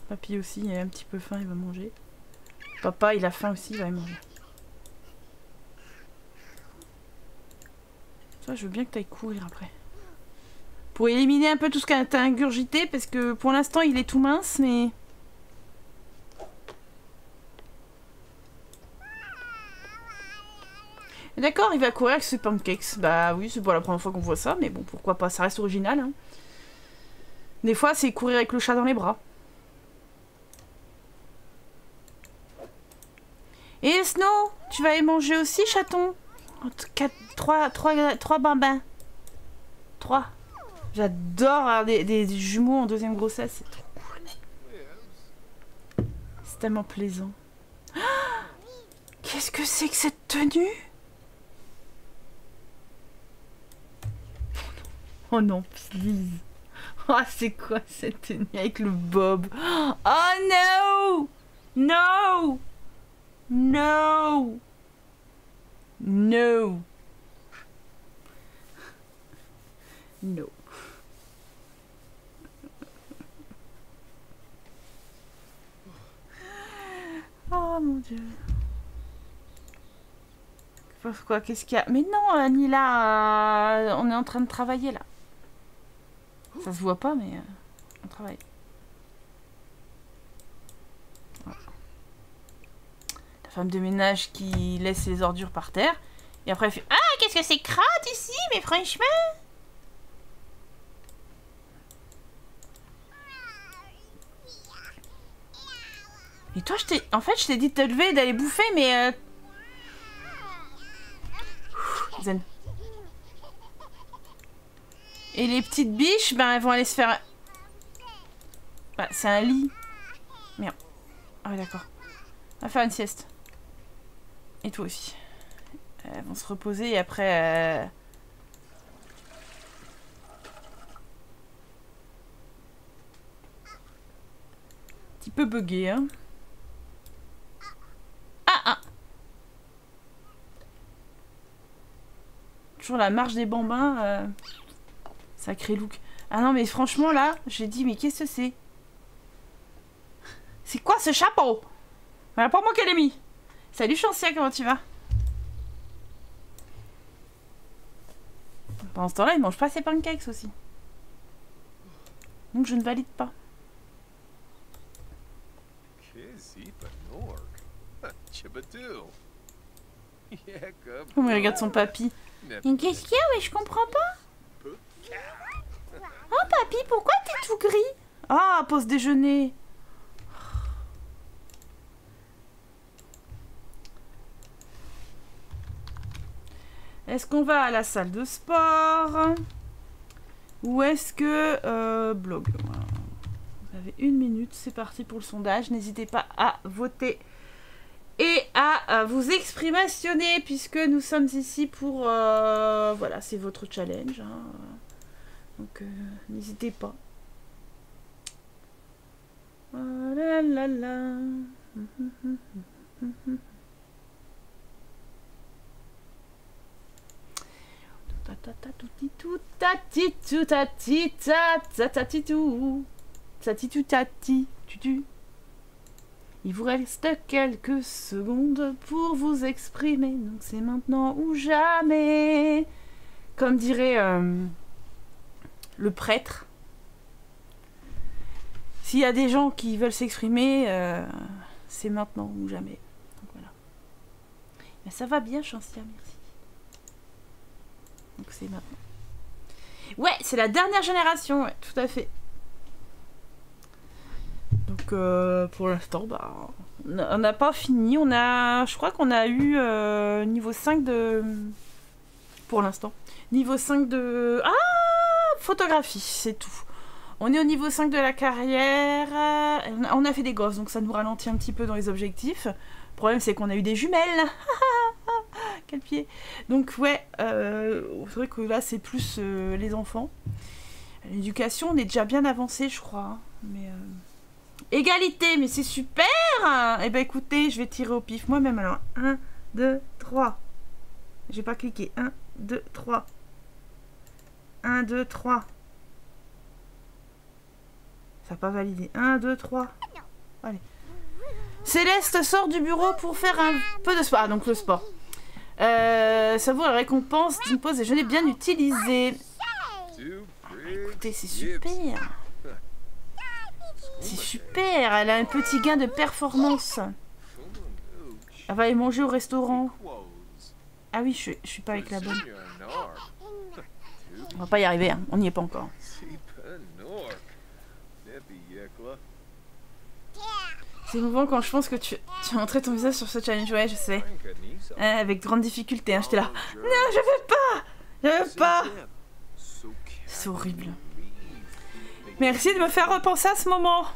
Papy aussi, il a un petit peu faim, il va manger. Papa, il a faim aussi, il va manger. Ça, je veux bien que tu ailles courir après. Pour éliminer un peu tout ce que t'as ingurgité, parce que pour l'instant, il est tout mince, mais... D'accord, il va courir avec ses pancakes. Bah oui, c'est pas la première fois qu'on voit ça, mais bon, pourquoi pas, ça reste original. hein. Des fois, c'est courir avec le chat dans les bras. Et Snow, tu vas aller manger aussi, chaton? En tout cas, trois, trois, trois bambins. Trois. J'adore avoir des, jumeaux en deuxième grossesse, c'est trop cool. C'est tellement plaisant. Qu'est-ce que c'est que cette tenue? Oh non, please. Oh, c'est quoi cette tenue avec le bob? Oh no No No No No. Oh mon dieu. Pourquoi Qu'est-ce qu'il y a? Mais non, euh, Nila, euh, on est en train de travailler là. Ça se voit pas, mais euh, on travaille. La femme de ménage qui laisse les ordures par terre. Et après elle fait Ah, qu'est-ce que c'est crade ici, mais franchement Et toi, je t'ai. En fait, je t'ai dit de te lever et d'aller bouffer, mais. euh, Zen. Et les petites biches, ben elles vont aller se faire. Bah, c'est un lit. Merde. Ah ouais, d'accord. On va faire une sieste. Et toi aussi. Elles vont se reposer et après. euh, petit peu buggé, hein. Ah, ah La marche des bambins. euh, Sacré look. Ah non, mais franchement, là, j'ai dit, mais qu'est-ce que c'est? C'est quoi ce chapeau? Voilà pour moi qu'elle est mis. Salut Chancia, comment tu vas? Pendant ce temps-là, il mange pas ses pancakes aussi. Donc je ne valide pas. Comment il regarde son papy Mais qu'est-ce qu'il y a, mais je comprends pas. Oh, papy, pourquoi t'es tout gris? Ah, pause déjeuner Est-ce qu'on va à la salle de sport? Ou est-ce que... euh, blog? Vous avez une minute, c'est parti pour le sondage. N'hésitez pas à voter et à, euh, vous exprimationner puisque nous sommes ici pour... euh, voilà, c'est votre challenge. hein. Donc euh, n'hésitez pas. Là là là. Tout Il vous reste quelques secondes pour vous exprimer, donc c'est maintenant ou jamais. Comme dirait euh, le prêtre. S'il y a des gens qui veulent s'exprimer, euh, c'est maintenant ou jamais. Voilà. Mais ça va bien, Chancia, merci. Donc c'est maintenant. Ouais, c'est la dernière génération, tout à fait. Donc euh, pour l'instant, bah, on n'a pas fini. On a, je crois qu'on a eu euh, niveau 5 de... Pour l'instant. Niveau 5 de... Ah Photographie, c'est tout. On est au niveau 5 de la carrière. on a- fait des gosses, donc ça nous ralentit un petit peu dans les objectifs. Le problème, c'est qu'on a eu des jumelles. Quel pied. Donc, ouais, euh, c'est vrai que là, c'est plus les enfants. L'éducation, on est déjà bien avancé, je crois. hein, Mais. Égalité, mais c'est super Eh ben écoutez, je vais tirer au pif moi-même alors. 1, 2, 3. J'ai pas cliqué. 1, 2, 3. 1, 2, 3. Ça n'a pas validé. 1, 2, 3. Allez. Céleste sort du bureau pour faire un peu de sport. Ah, donc le sport. Euh, ça vaut la récompense d'une pause déjeuner bien utilisée. Écoutez, c'est super. C'est super. Elle a un petit gain de performance. Elle va aller manger au restaurant. Ah oui, je, suis pas avec la bonne. On va pas y arriver, hein. on n'y est pas encore. C'est émouvant quand je pense que tu, as montré ton visage sur ce challenge. Ouais, je sais. Euh, avec grande difficulté, hein. j'étais là. Non, je veux pas Je veux pas C'est horrible. Merci de me faire repenser à ce moment.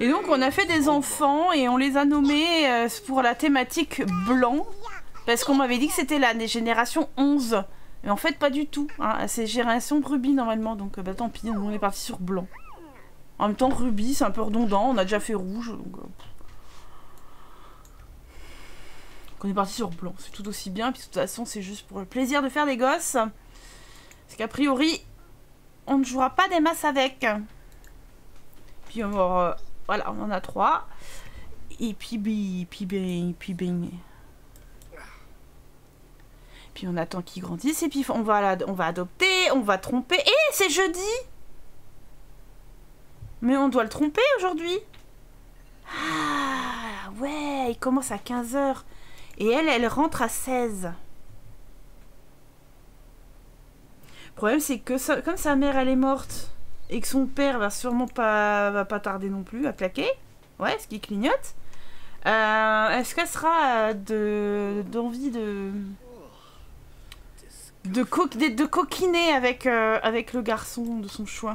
Et donc on a fait des enfants et on les a nommés euh, pour la thématique blanc. Parce qu'on m'avait dit que c'était la des générations 11. Mais en fait pas du tout. Hein. C'est génération rubis normalement. Donc euh, bah tant pis, on est parti sur blanc. En même temps rubis c'est un peu redondant. On a déjà fait rouge. Donc, euh, on est parti sur blanc. C'est tout aussi bien. Puis de toute façon c'est juste pour le plaisir de faire des gosses. Parce qu'a priori on ne jouera pas des masses avec. Puis on va, euh, voilà, on en a trois. Et puis puis bing, puis bing. Puis on attend qu'ils grandissent et puis on va, on va adopter, on va tromper. Et c'est jeudi Mais on doit le tromper aujourd'hui Ah ouais, il commence à 15h. Et elle, elle rentre à 16. Le problème c'est que comme sa mère elle est morte et que son père va sûrement pas va pas tarder non plus à claquer, ouais, ce qui clignote. euh, Est-ce qu'elle sera euh, de d'envie de de, co- de, de coquiner avec euh, avec le garçon de son choix?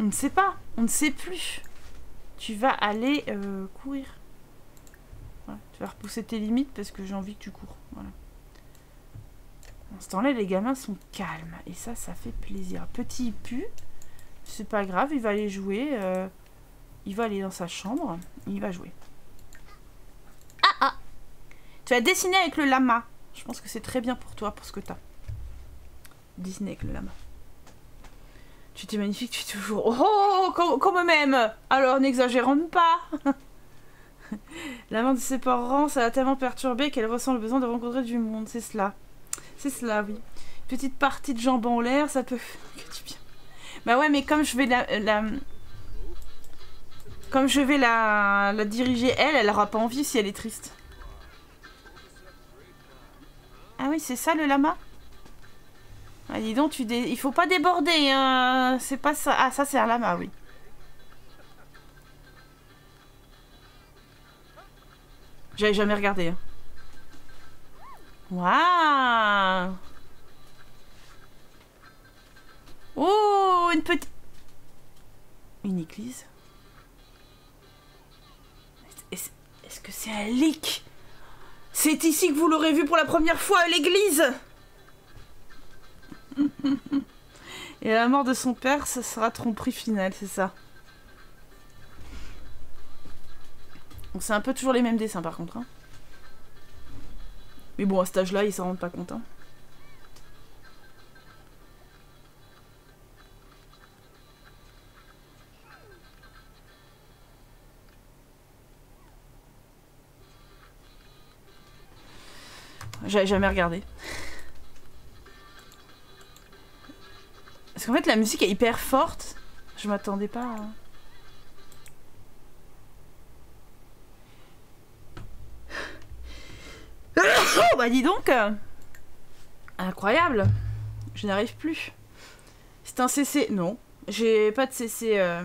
On ne sait pas, on ne sait plus. Tu vas aller courir. Tu vas repousser tes limites parce que j'ai envie que tu cours. Voilà. En ce temps-là, les gamins sont calmes. Et ça, ça fait plaisir. Petit, il pue. C'est pas grave, il va aller jouer. euh, il va aller dans sa chambre. Il va jouer. Ah ah Tu as dessiné avec le lama. Je pense que c'est très bien pour toi, pour ce que t'as. Dessiner avec le lama. Tu étais magnifique, tu es toujours... Oh, comme, comme même Alors, n'exagérons pas La mort de ses parents, ça l'a tellement perturbée qu'elle ressent le besoin de rencontrer du monde. C'est cela. C'est cela, oui. Petite partie de jambes en l'air, ça peut que. Bah ouais, mais comme je vais la... la- Comme je vais la, la diriger, elle, elle aura pas envie si elle est triste. Ah oui, c'est ça le lama? Ah, dis donc, tu dé- il faut pas déborder, hein. C'est pas ça. Ah, ça, c'est un lama, oui. J'avais jamais regardé. hein. Waouh Oh, une petite... Une église Est-ce que c'est un leak? C'est ici que vous l'aurez vu pour la première fois, l'église Et à la mort de son père, ce sera tromperie finale, c'est ça? Bon, c'est un peu toujours les mêmes dessins par contre. hein. Mais bon, à cet âge-là, ils s'en rendent pas compte. hein. J'avais jamais regardé. Parce qu'en fait, la musique est hyper forte. Je m'attendais pas. Oh bah dis donc Incroyable Je n'arrive plus. C'est un CC... Non. J'ai pas de CC... euh,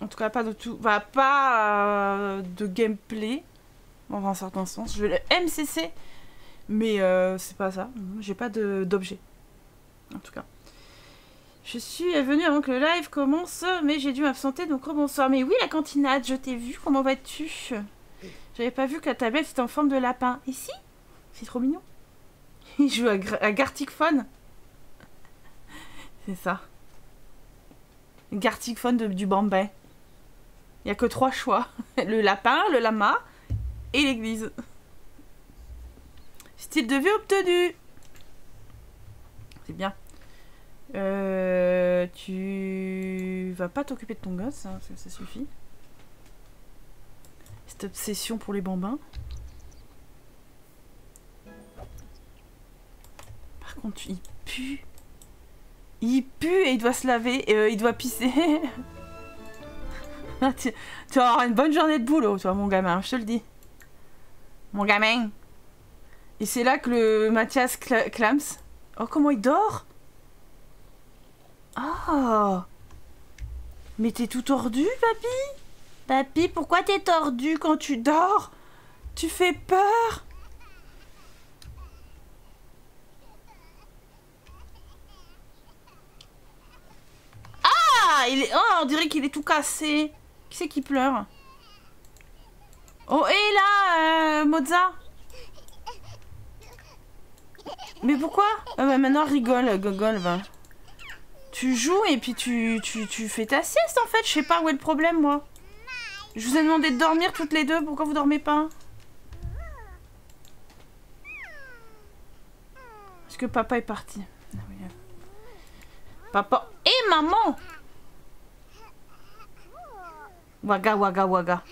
En tout cas, pas de tout... Bah, pas euh, de gameplay. Dans un certain sens. Je le MCC. Mais euh, c'est pas ça. J'ai pas d'objet. En tout cas. Je suis venue avant que le live commence, mais j'ai dû m'absenter, donc rebonsoir. Mais oui, la cantinade, je t'ai vu, comment vas-tu? J'avais pas vu que la tablette était en forme de lapin. Si? C'est trop mignon. Il joue à, à Gartic. C'est ça. Gartic du Bombay. Il y a que trois choix. Le lapin, le lama et l'église. Style de vie obtenu. C'est bien. Euh, tu vas pas t'occuper de ton gosse, hein, ça suffit. Cette obsession pour les bambins. Il pue. Il pue et il doit se laver, euh, il doit pisser. Ah, tu, tu vas avoir une bonne journée de boulot, toi, mon gamin, je te le dis. Mon gamin. Et c'est là que le Mathias cla- clams. Oh, comment il dort Oh Mais t'es tout tordu, papy Papy, pourquoi t'es tordu quand tu dors? Tu fais peur Ah. Oh, on dirait qu'il est tout cassé. Qui c'est qui pleure Oh, et là, euh, Mozart Mais pourquoi Ah bah maintenant rigole, gogol. Tu joues et puis tu, tu, tu fais ta sieste en fait, je sais pas où est le problème moi. Je vous ai demandé de dormir toutes les deux, pourquoi vous dormez pas Est-ce que papa est parti? Ah oui. Papa et maman Waga, waga, waga.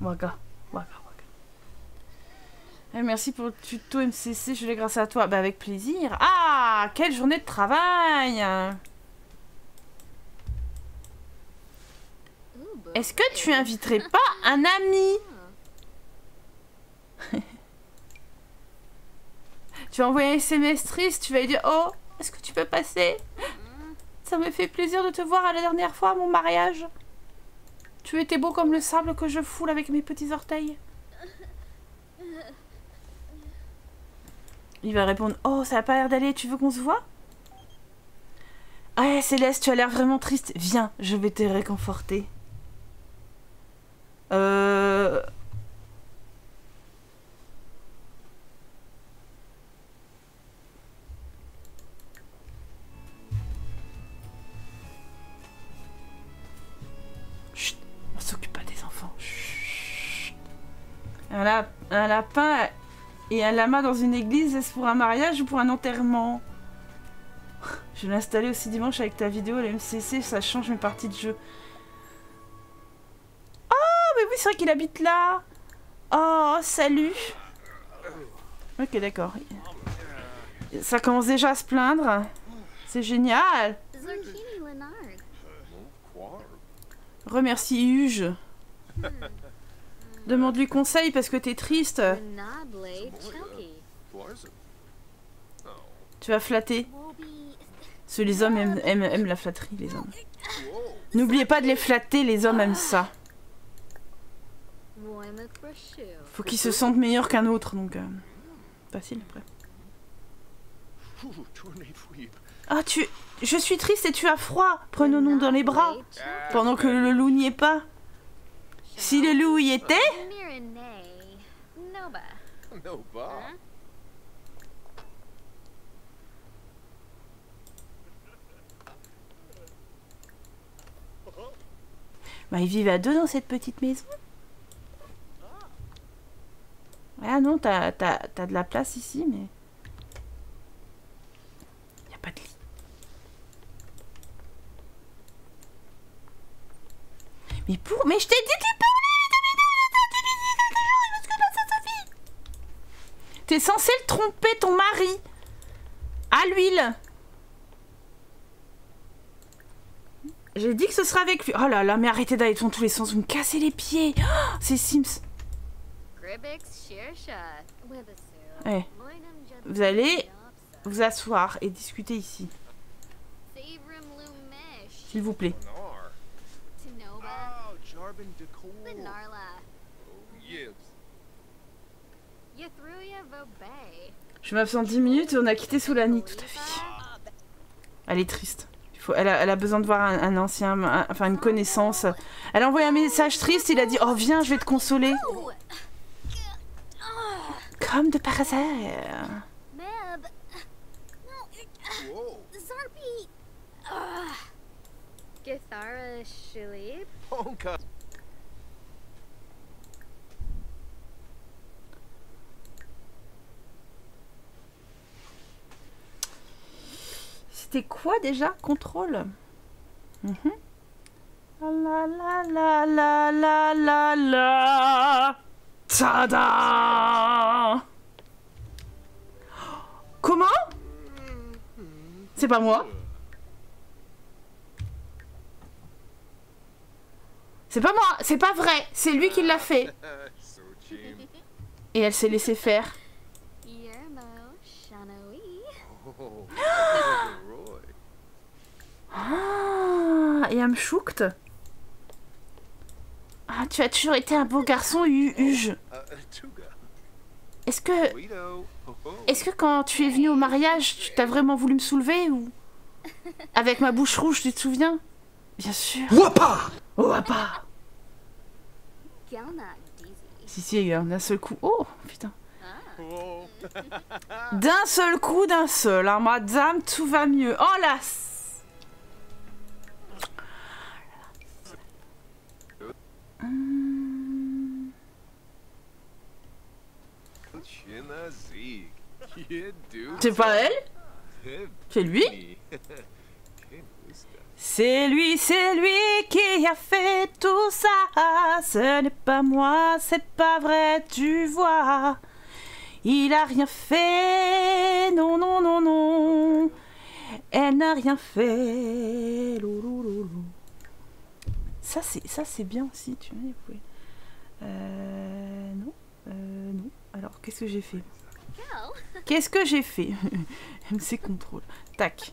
Waga, waga, waga. Eh, merci pour le tuto MCC, je l'ai grâce à toi. Bah avec plaisir. Ah, quelle journée de travail Est-ce que tu inviterais pas un ami? Tu vas envoyer un SMS triste, tu vas lui dire Oh, est-ce que tu peux passer? Ça me fait plaisir de te voir à la dernière fois à mon mariage. Tu étais beau comme le sable que je foule avec mes petits orteils. Il va répondre Oh, ça a pas l'air d'aller, tu veux qu'on se voit? Ouais, Céleste, tu as l'air vraiment triste. Viens, je vais te réconforter. Euh. Un, lap- un lapin et un lama dans une église, est-ce pour un mariage ou pour un enterrement? Je vais l'installer aussi dimanche avec ta vidéo, la MCC, ça change mes parties de jeu. Oh, mais oui, c'est vrai qu'il habite là Oh, salut Ok, d'accord. Ça commence déjà à se plaindre. C'est génial. Remercie Huge. Demande-lui conseil parce que t'es triste. Tu vas flatter. Parce que les hommes aiment, aiment- aiment la flatterie, les hommes. N'oubliez pas de les flatter, les hommes aiment ça. Faut qu'ils se sentent meilleurs qu'un autre, donc... euh, facile, après. Ah, tu... Je suis triste et tu as froid. Prenons-nous dans les bras. Pendant que le loup n'y est pas. Si le loup y était... Bah, ils vivent à deux dans cette petite maison. Ah non, t'as t'as- t'as de la place ici, mais... Y a pas de lit. Mais pour... Mais je t'ai dit de lui parler T'es censé le tromper, ton mari À l'huile J'ai dit que ce sera avec lui. Oh là là, mais arrêtez d'aller dans tous les sens, vous me cassez les pieds. Oh, c'est Sims. Ouais. Vous allez vous asseoir et discuter ici, s'il vous plaît. Oh. Benarla. Oh, Vobay. Je m'absente 10 minutes et on a quitté Soulani, tout à fait. Elle est triste. Il faut, elle, a, elle a besoin de voir un, un ancien, un- enfin une connaissance. Elle a envoyé un message triste, il a dit « Oh viens, je vais te consoler Oh, !» Comme de par hasard. C'était quoi déjà? Contrôle. Mhm. La la la la la la la Tada! Comment? C'est pas moi. C'est pas moi, c'est pas vrai, c'est lui qui l'a fait. Et elle s'est laissée faire. Ah, et Amshukt Ah, tu as toujours été un beau garçon, Hu- Huge. Uh, Tuga. Est-ce que, Guido. Ho, ho. est-ce que quand tu es venu au mariage, tu t'as vraiment voulu me soulever ou avec ma bouche rouge, tu te souviens? Bien sûr. Wapa Wapa. Si si, euh, d'un seul coup. Oh putain. Oh. D'un seul coup, d'un seul. Hein, madame, tout va mieux. Oh là. Do. C'est pas elle? C'est lui? C'est lui, c'est lui qui a fait tout ça. Ce n'est pas moi, c'est pas vrai, tu vois. Il a rien fait, non, non, non, non. Elle n'a rien fait. C'est, ça, c'est bien aussi, tu vois. pouvez- Euh, non, euh, non. Alors, qu'est-ce que j'ai fait? Qu'est-ce que j'ai fait? MC contrôle. Tac.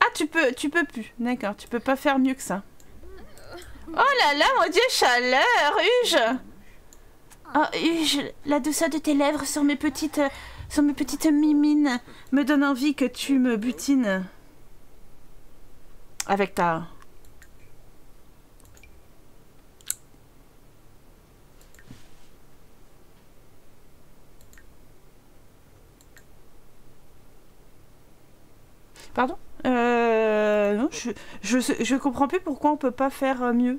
Ah, tu peux, tu peux plus. D'accord, tu peux pas faire mieux que ça. Oh là là, mon dieu, chaleur, Huge Oh, Huge, la douceur de tes lèvres sur mes petites, euh, sur mes petites mimines? Me donne envie que tu me butines. Avec ta... Pardon Euh... Non, je, je, je comprends plus pourquoi on peut pas faire euh, mieux.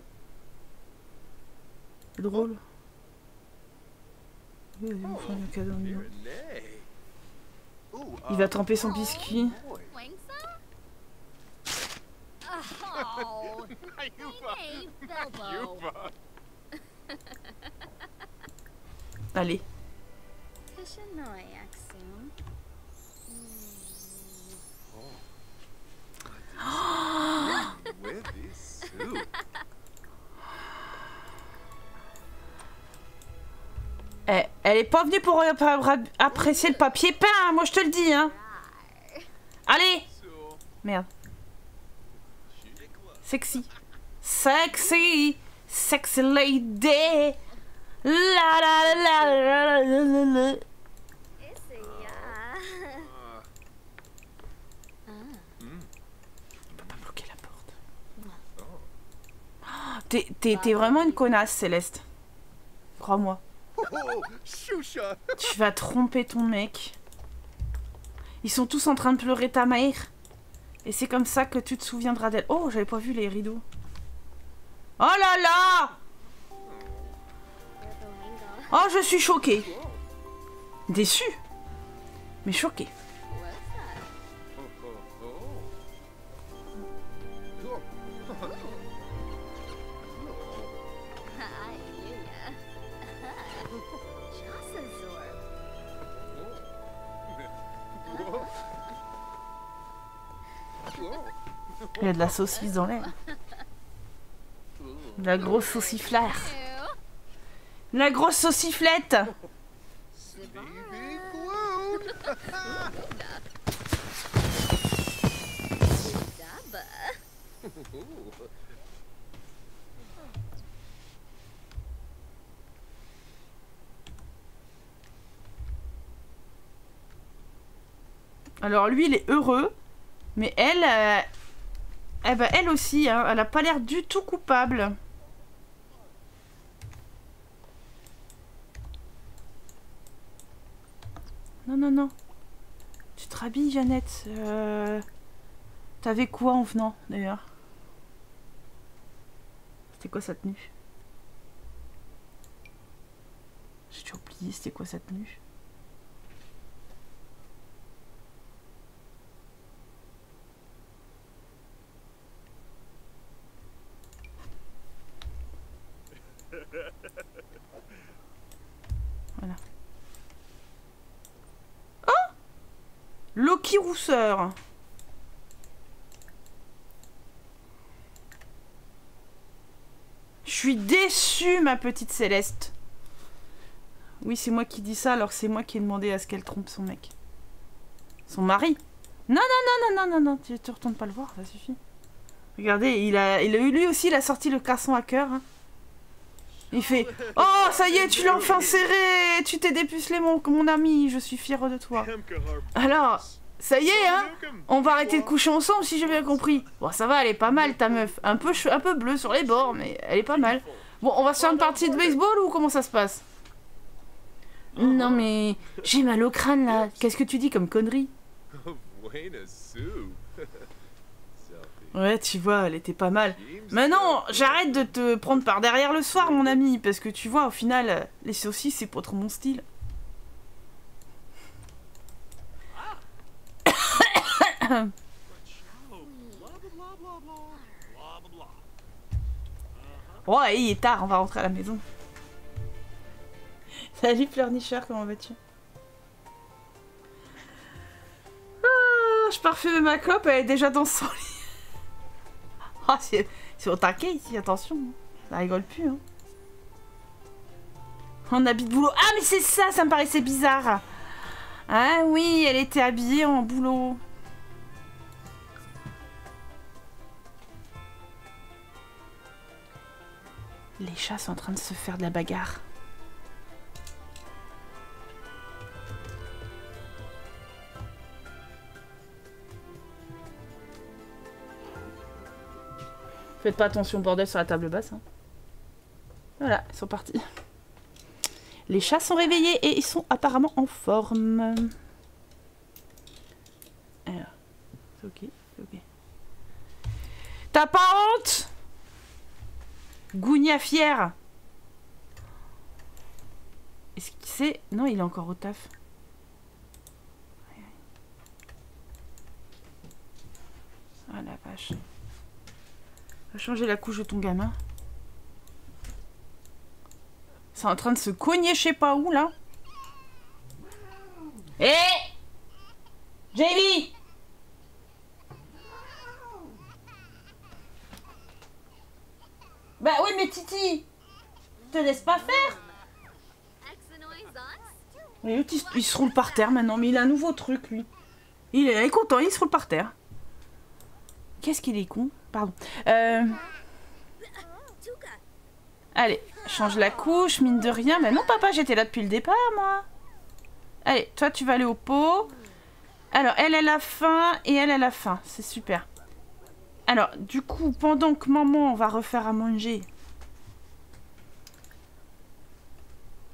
C'est drôle. Il va tremper son biscuit. Allez. Elle est pas venue pour euh, pour apprécier le papier peint, hein, moi je te le dis, hein. Allez Merde. Sexy. Sexy. Sexy lady. La la la la la la la la. Issy. Pas bloquer la porte. Ah, t'es vraiment une connasse, Céleste. Crois-moi. Tu vas tromper ton mec. Ils sont tous en train de pleurer ta mère. Et c'est comme ça que tu te souviendras d'elle. Oh, j'avais pas vu les rideaux. Oh là là Oh, je suis choquée. Déçue. Mais choquée. De la saucisse dans l'air. La grosse sauciflare. Ew. La grosse sauciflette. Alors lui, il est heureux. Mais elle... euh, eh ben, elle aussi, hein, elle a pas l'air du tout coupable. Non, non, non. Tu te rhabilles, Jeannette. Euh, T'avais quoi en venant, d'ailleurs? C'était quoi sa tenue? J'ai oublié, c'était quoi sa tenue Voilà. Oh Rousseur Je suis déçue, ma petite Céleste. Oui, c'est moi qui dis ça, alors c'est moi qui ai demandé à ce qu'elle trompe son mec. Son mari. Non, non, non, non, non, non, non, tu, tu retournes pas le voir, ça suffit. Regardez, il a, il lui aussi, il a sorti le casson à cœur. hein. Il fait Oh, ça y est, tu l'as enfin serré Tu t'es dépucelé, mon, mon ami, je suis fière de toi. Alors, ça y est, hein On va arrêter de coucher ensemble si j'ai bien compris. Bon, ça va, elle est pas mal, ta meuf. Un peu, un peu bleue sur les bords, mais elle est pas mal. Bon, on va se faire une partie de baseball ou comment ça se passe? Non, mais j'ai mal au crâne là. Qu'est-ce que tu dis comme connerie? Ouais, tu vois, elle était pas mal. Maintenant, j'arrête de te prendre par derrière le soir, mon ami, parce que tu vois, au final, les saucisses, c'est pas trop mon style. Ouais, il est tard, on va rentrer à la maison. Salut pleurnicheur, comment vas-tu? Ah, Je parfume ma clope, elle est déjà dans son lit. Ah, c'est c'est au taquet ici, attention. Ça rigole plus, hein. En habit de boulot. Ah, mais c'est ça, ça me paraissait bizarre. Ah oui, elle était habillée en boulot. Les chats sont en train de se faire de la bagarre. Faites pas attention au bordel sur la table basse. hein. Voilà, ils sont partis. Les chats sont réveillés et ils sont apparemment en forme. Alors, ok, ok. T'as pas honte? Gounia fière. Est-ce qu'il sais, non, il est encore au taf. Ah la vache. Va changer la couche de ton gamin. C'est en train de se cogner je sais pas où là. Hé Jamie Bah oui mais Titi Te laisse pas faire l'autre, il, se- il se roule par terre maintenant, mais il a un nouveau truc lui. Il est, il est content, il se roule par terre. Qu'est-ce qu'il est con? Pardon. Euh... Allez, change la couche, mine de rien. Mais non, papa, j'étais là depuis le départ, moi. Allez, toi, tu vas aller au pot. Alors, elle, elle a faim et elle, elle a faim. C'est super. Alors, du coup, pendant que maman va refaire à manger,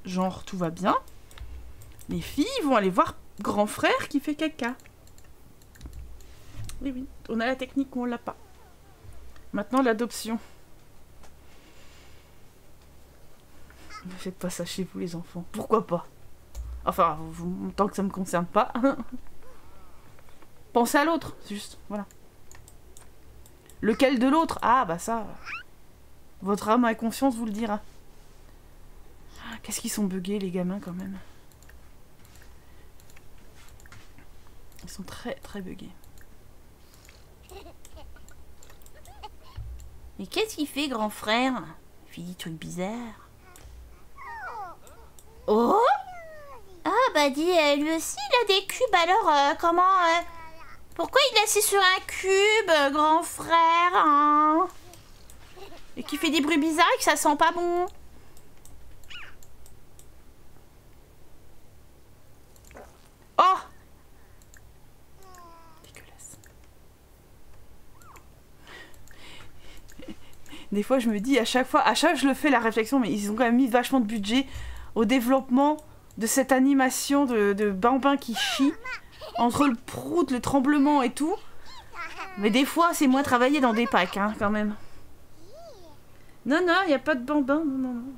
genre, tout va bien, les filles vont aller voir grand frère qui fait caca. Oui, oui, on a la technique ou on l'a pas. Maintenant, l'adoption. Ne faites pas ça chez vous, les enfants. Pourquoi pas? Enfin, tant que ça me concerne pas. Pensez à l'autre, juste. Voilà. Lequel de l'autre? Ah, bah ça. Votre âme à conscience vous le dira. Qu'est-ce qu'ils sont buggés, les gamins, quand même? Ils sont très, très buggés. Mais qu'est-ce qu'il fait, grand frère? Il fait des trucs. Oh. Ah, bah dis, euh, lui aussi, il a des cubes, alors euh, comment... euh, pourquoi il est assis sur un cube, grand frère hein? Et qui fait des bruits bizarres et que ça sent pas bon. Oh. Dégueulasse. Des fois, je me dis, à chaque fois, à chaque fois, je le fais la réflexion, mais ils ont quand même mis vachement de budget au développement de cette animation de, Bambin qui chie, entre le prout, le tremblement et tout. Mais des fois, c'est moins travaillé dans des packs, hein, quand même. Non, non, il n'y a pas de Bambin.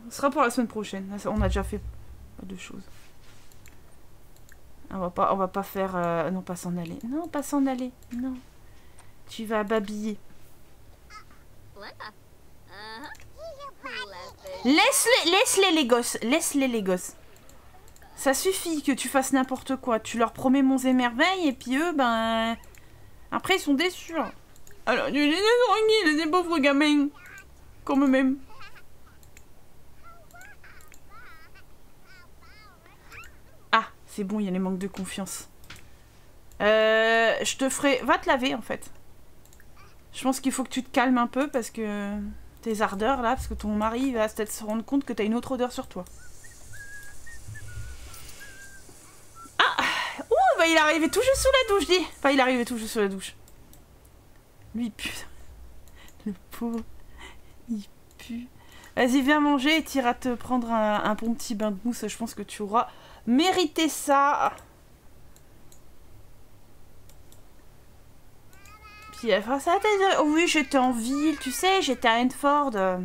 Ce sera pour la semaine prochaine. On a déjà fait pas de choses. On va pas, on va pas faire... euh, non, pas s'en aller. Non, pas s'en aller. Non. Tu vas babiller. Laisse-les, laisse-les les gosses. Laisse-les les gosses. Ça suffit que tu fasses n'importe quoi. Tu leur promets monts et merveilles et puis eux, ben... Après, ils sont déçus. hein. Alors, tu les tranquilles, les pauvres gamins. Comme eux-mêmes. Ah, c'est bon, il y a les manques de confiance. Euh, je te ferai... Va te laver, en fait. Je pense qu'il faut que tu te calmes un peu parce que... Tes ardeurs, là, parce que ton mari va peut-être se rendre compte que t'as une autre odeur sur toi. Ah Ouh, bah il arrivé tout juste sous la douche, dis Enfin, il arrivé tout juste sous la douche. Lui, putain. Le pauvre. Il pue. Vas-y, viens manger et t'iras te prendre un bon petit bain de mousse. Je pense que tu auras mérité ça. Oh oui, j'étais en ville, tu sais, j'étais à Enfield. euh,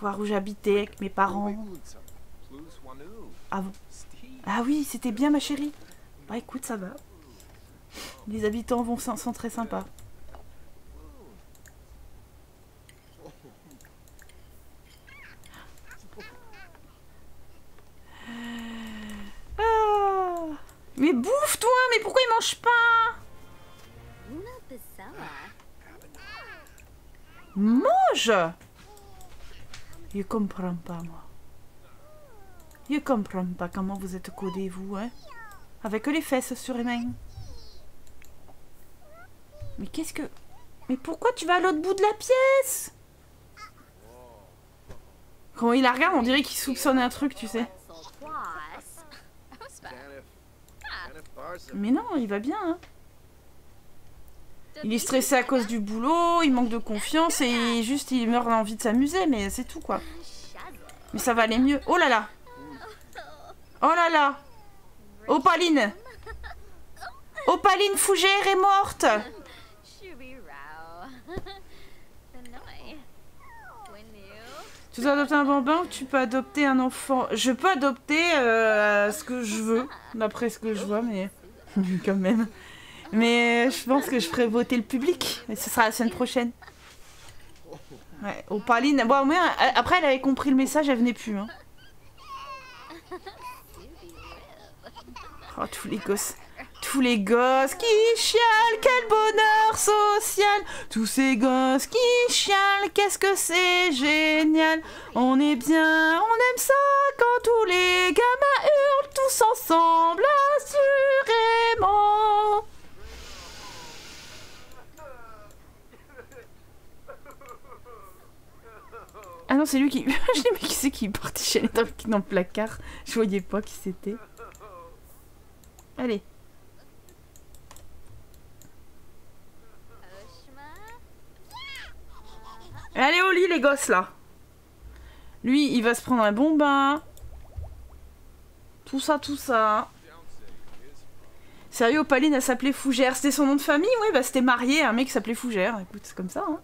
voir où j'habitais avec mes parents. Ah Ah oui, c'était bien ma chérie. Bah écoute, ça va. Les habitants vont, sont très sympas. Ah. Mais bouffe toi, mais pourquoi il mange pas? Mange Je comprends pas moi. Je comprends pas comment vous êtes codés vous, hein Avec les fesses sur les mains. Mais qu'est-ce que... Mais pourquoi tu vas à l'autre bout de la pièce? Quand il la regarde, on dirait qu'il soupçonne un truc, tu sais. Mais non, il va bien, hein. Il est stressé à cause du boulot, il manque de confiance et juste il meurt d'envie de s'amuser, mais c'est tout quoi. Mais ça va aller mieux. Oh là là Oh là là Opaline Opaline Fougère est morte Tu dois adopter un bambin ou tu peux adopter un enfant? Je peux adopter euh, ce que je veux, d'après ce que je vois, mais quand même. Mais je pense que je ferai voter le public. Et ce sera la semaine prochaine. Ouais, Opaline. Bon, au moins, euh, après, elle avait compris le message, elle venait plus. Hein. Oh, tous les gosses. Tous les gosses qui chialent, quel bonheur social Tous ces gosses qui chialent, qu'est-ce que c'est génial On est bien, on aime ça quand tous les gamins hurlent tous ensemble, assurément Ah non, c'est lui qui... Je l'ai mais qui c'est qui est parti chialer dans le, dans le placard Je voyais pas qui c'était. Allez. Allez au lit les gosses là. Lui, il va se prendre un bon bain. Tout ça, tout ça. Sérieux, Opaline, elle s'appelait Fougère. C'était son nom de famille? Ouais, bah c'était marié à un mec qui s'appelait Fougère. Écoute, c'est comme ça. Hein.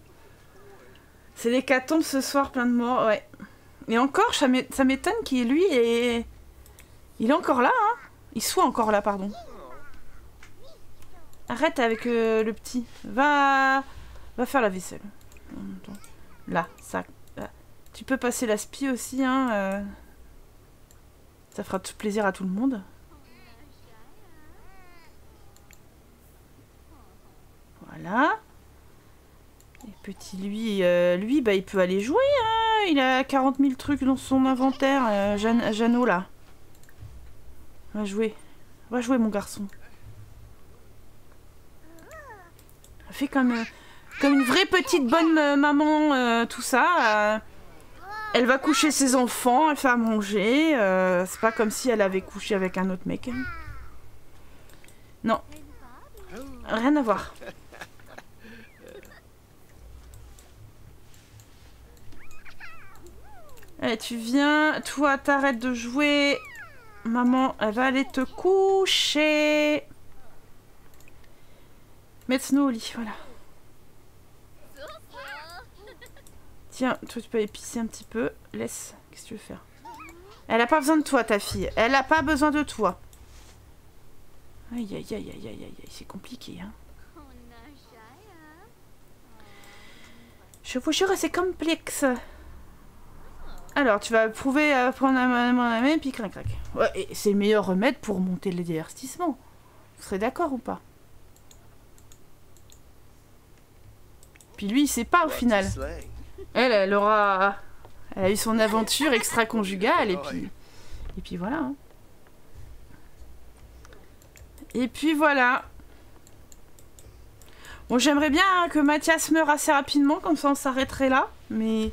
C'est l'hécatombe ce soir, plein de morts, ouais. Et encore, ça m'é- ça m'étonne qu'il, lui, est... Il est encore là, hein. Il soit encore là, pardon. Arrête avec euh, le petit. Va... Va faire la vaisselle. Là, ça... Tu peux passer la spie aussi, hein. euh. Ça fera tout plaisir à tout le monde. Voilà. Et petit lui, euh, lui, bah il peut aller jouer, hein. Il a 40 000 trucs dans son inventaire, euh, Jeannot, là. Va jouer. Va jouer, mon garçon. Fais comme, euh, comme une vraie petite bonne euh, maman, tout ça. elle va coucher ses enfants, elle fait à manger. c'est pas comme si elle avait couché avec un autre mec. hein. Non. Rien à voir. Allez, tu viens. Toi, t'arrêtes de jouer. Maman, elle va aller te coucher. Mets-nous au lit, voilà. Tiens, toi, tu peux épicer un petit peu. Laisse. Qu'est-ce que tu veux faire? Elle a pas besoin de toi, ta fille. Elle a pas besoin de toi. Aïe, aïe, aïe, aïe, aïe, aïe, aïe. C'est compliqué, hein. Je vous jure, c'est complexe. Alors, tu vas prouver à prendre la main, la main, puis crac crac. Ouais, et c'est le meilleur remède pour monter les divertissements. Vous serez d'accord ou pas? Puis lui, il sait pas au final. Elle, elle aura... Elle a eu son aventure extra-conjugale, et puis... Et puis voilà. hein. Et puis voilà. Bon, j'aimerais bien hein, que Mathias meure assez rapidement, comme ça on s'arrêterait là, mais...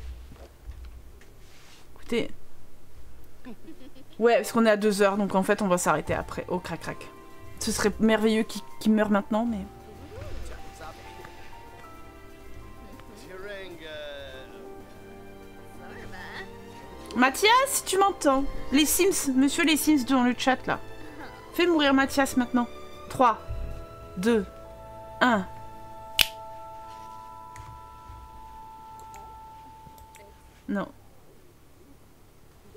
Ouais, parce qu'on est à deux heures, donc en fait on va s'arrêter après. Oh, crac crac. Ce serait merveilleux qu'il meure maintenant, mais... Mathias, tu m'entends? Les Sims, monsieur les Sims dans le chat là. Fais mourir Mathias maintenant. 3, 2, 1. Non.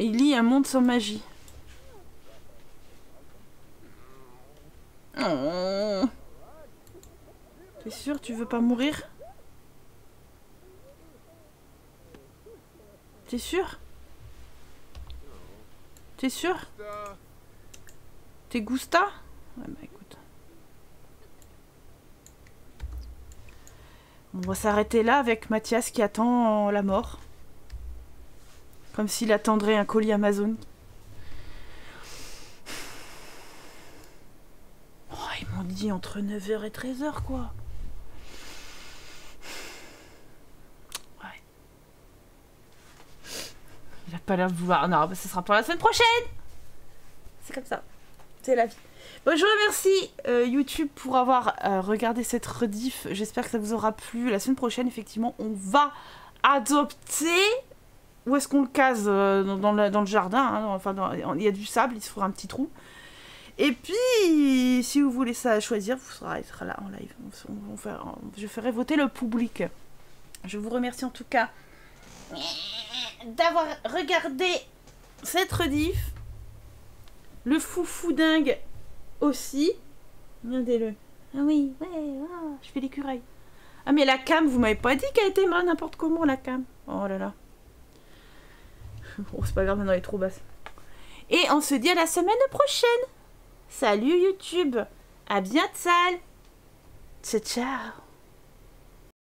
Il lit un monde sans magie. T'es sûr, tu veux pas mourir? T'es sûr? T'es sûr? T'es Gusta? Ouais, bah écoute. On va s'arrêter là avec Mathias qui attend la mort. Comme s'il attendrait un colis Amazon. Oh, ils m'ont dit entre 9h et 13h quoi. Ouais. Il a pas l'air de vouloir. Non, bah, ce sera pour la semaine prochaine. C'est comme ça. C'est la vie. Bon, je remercie euh, YouTube pour avoir euh, regardé cette rediff. J'espère que ça vous aura plu. La semaine prochaine, effectivement, on va adopter. Où est-ce qu'on le case euh, dans, le, jardin hein, il y a du sable, il se fera un petit trou. Et puis, si vous voulez ça choisir, vous serez être là en live. Je ferai voter le public. Je vous remercie en tout cas d'avoir regardé cette rediff. Le foufou dingue aussi. Regardez-le. Ah oui, ouais, ah, je fais l'écureuil. Ah mais la cam, vous m'avez pas dit qu'elle était mal n'importe comment la cam. Oh là là. Bon, c'est pas grave, maintenant elle est trop basse. Et on se dit à la semaine prochaine. Salut YouTube. À bientôt. Ciao ciao.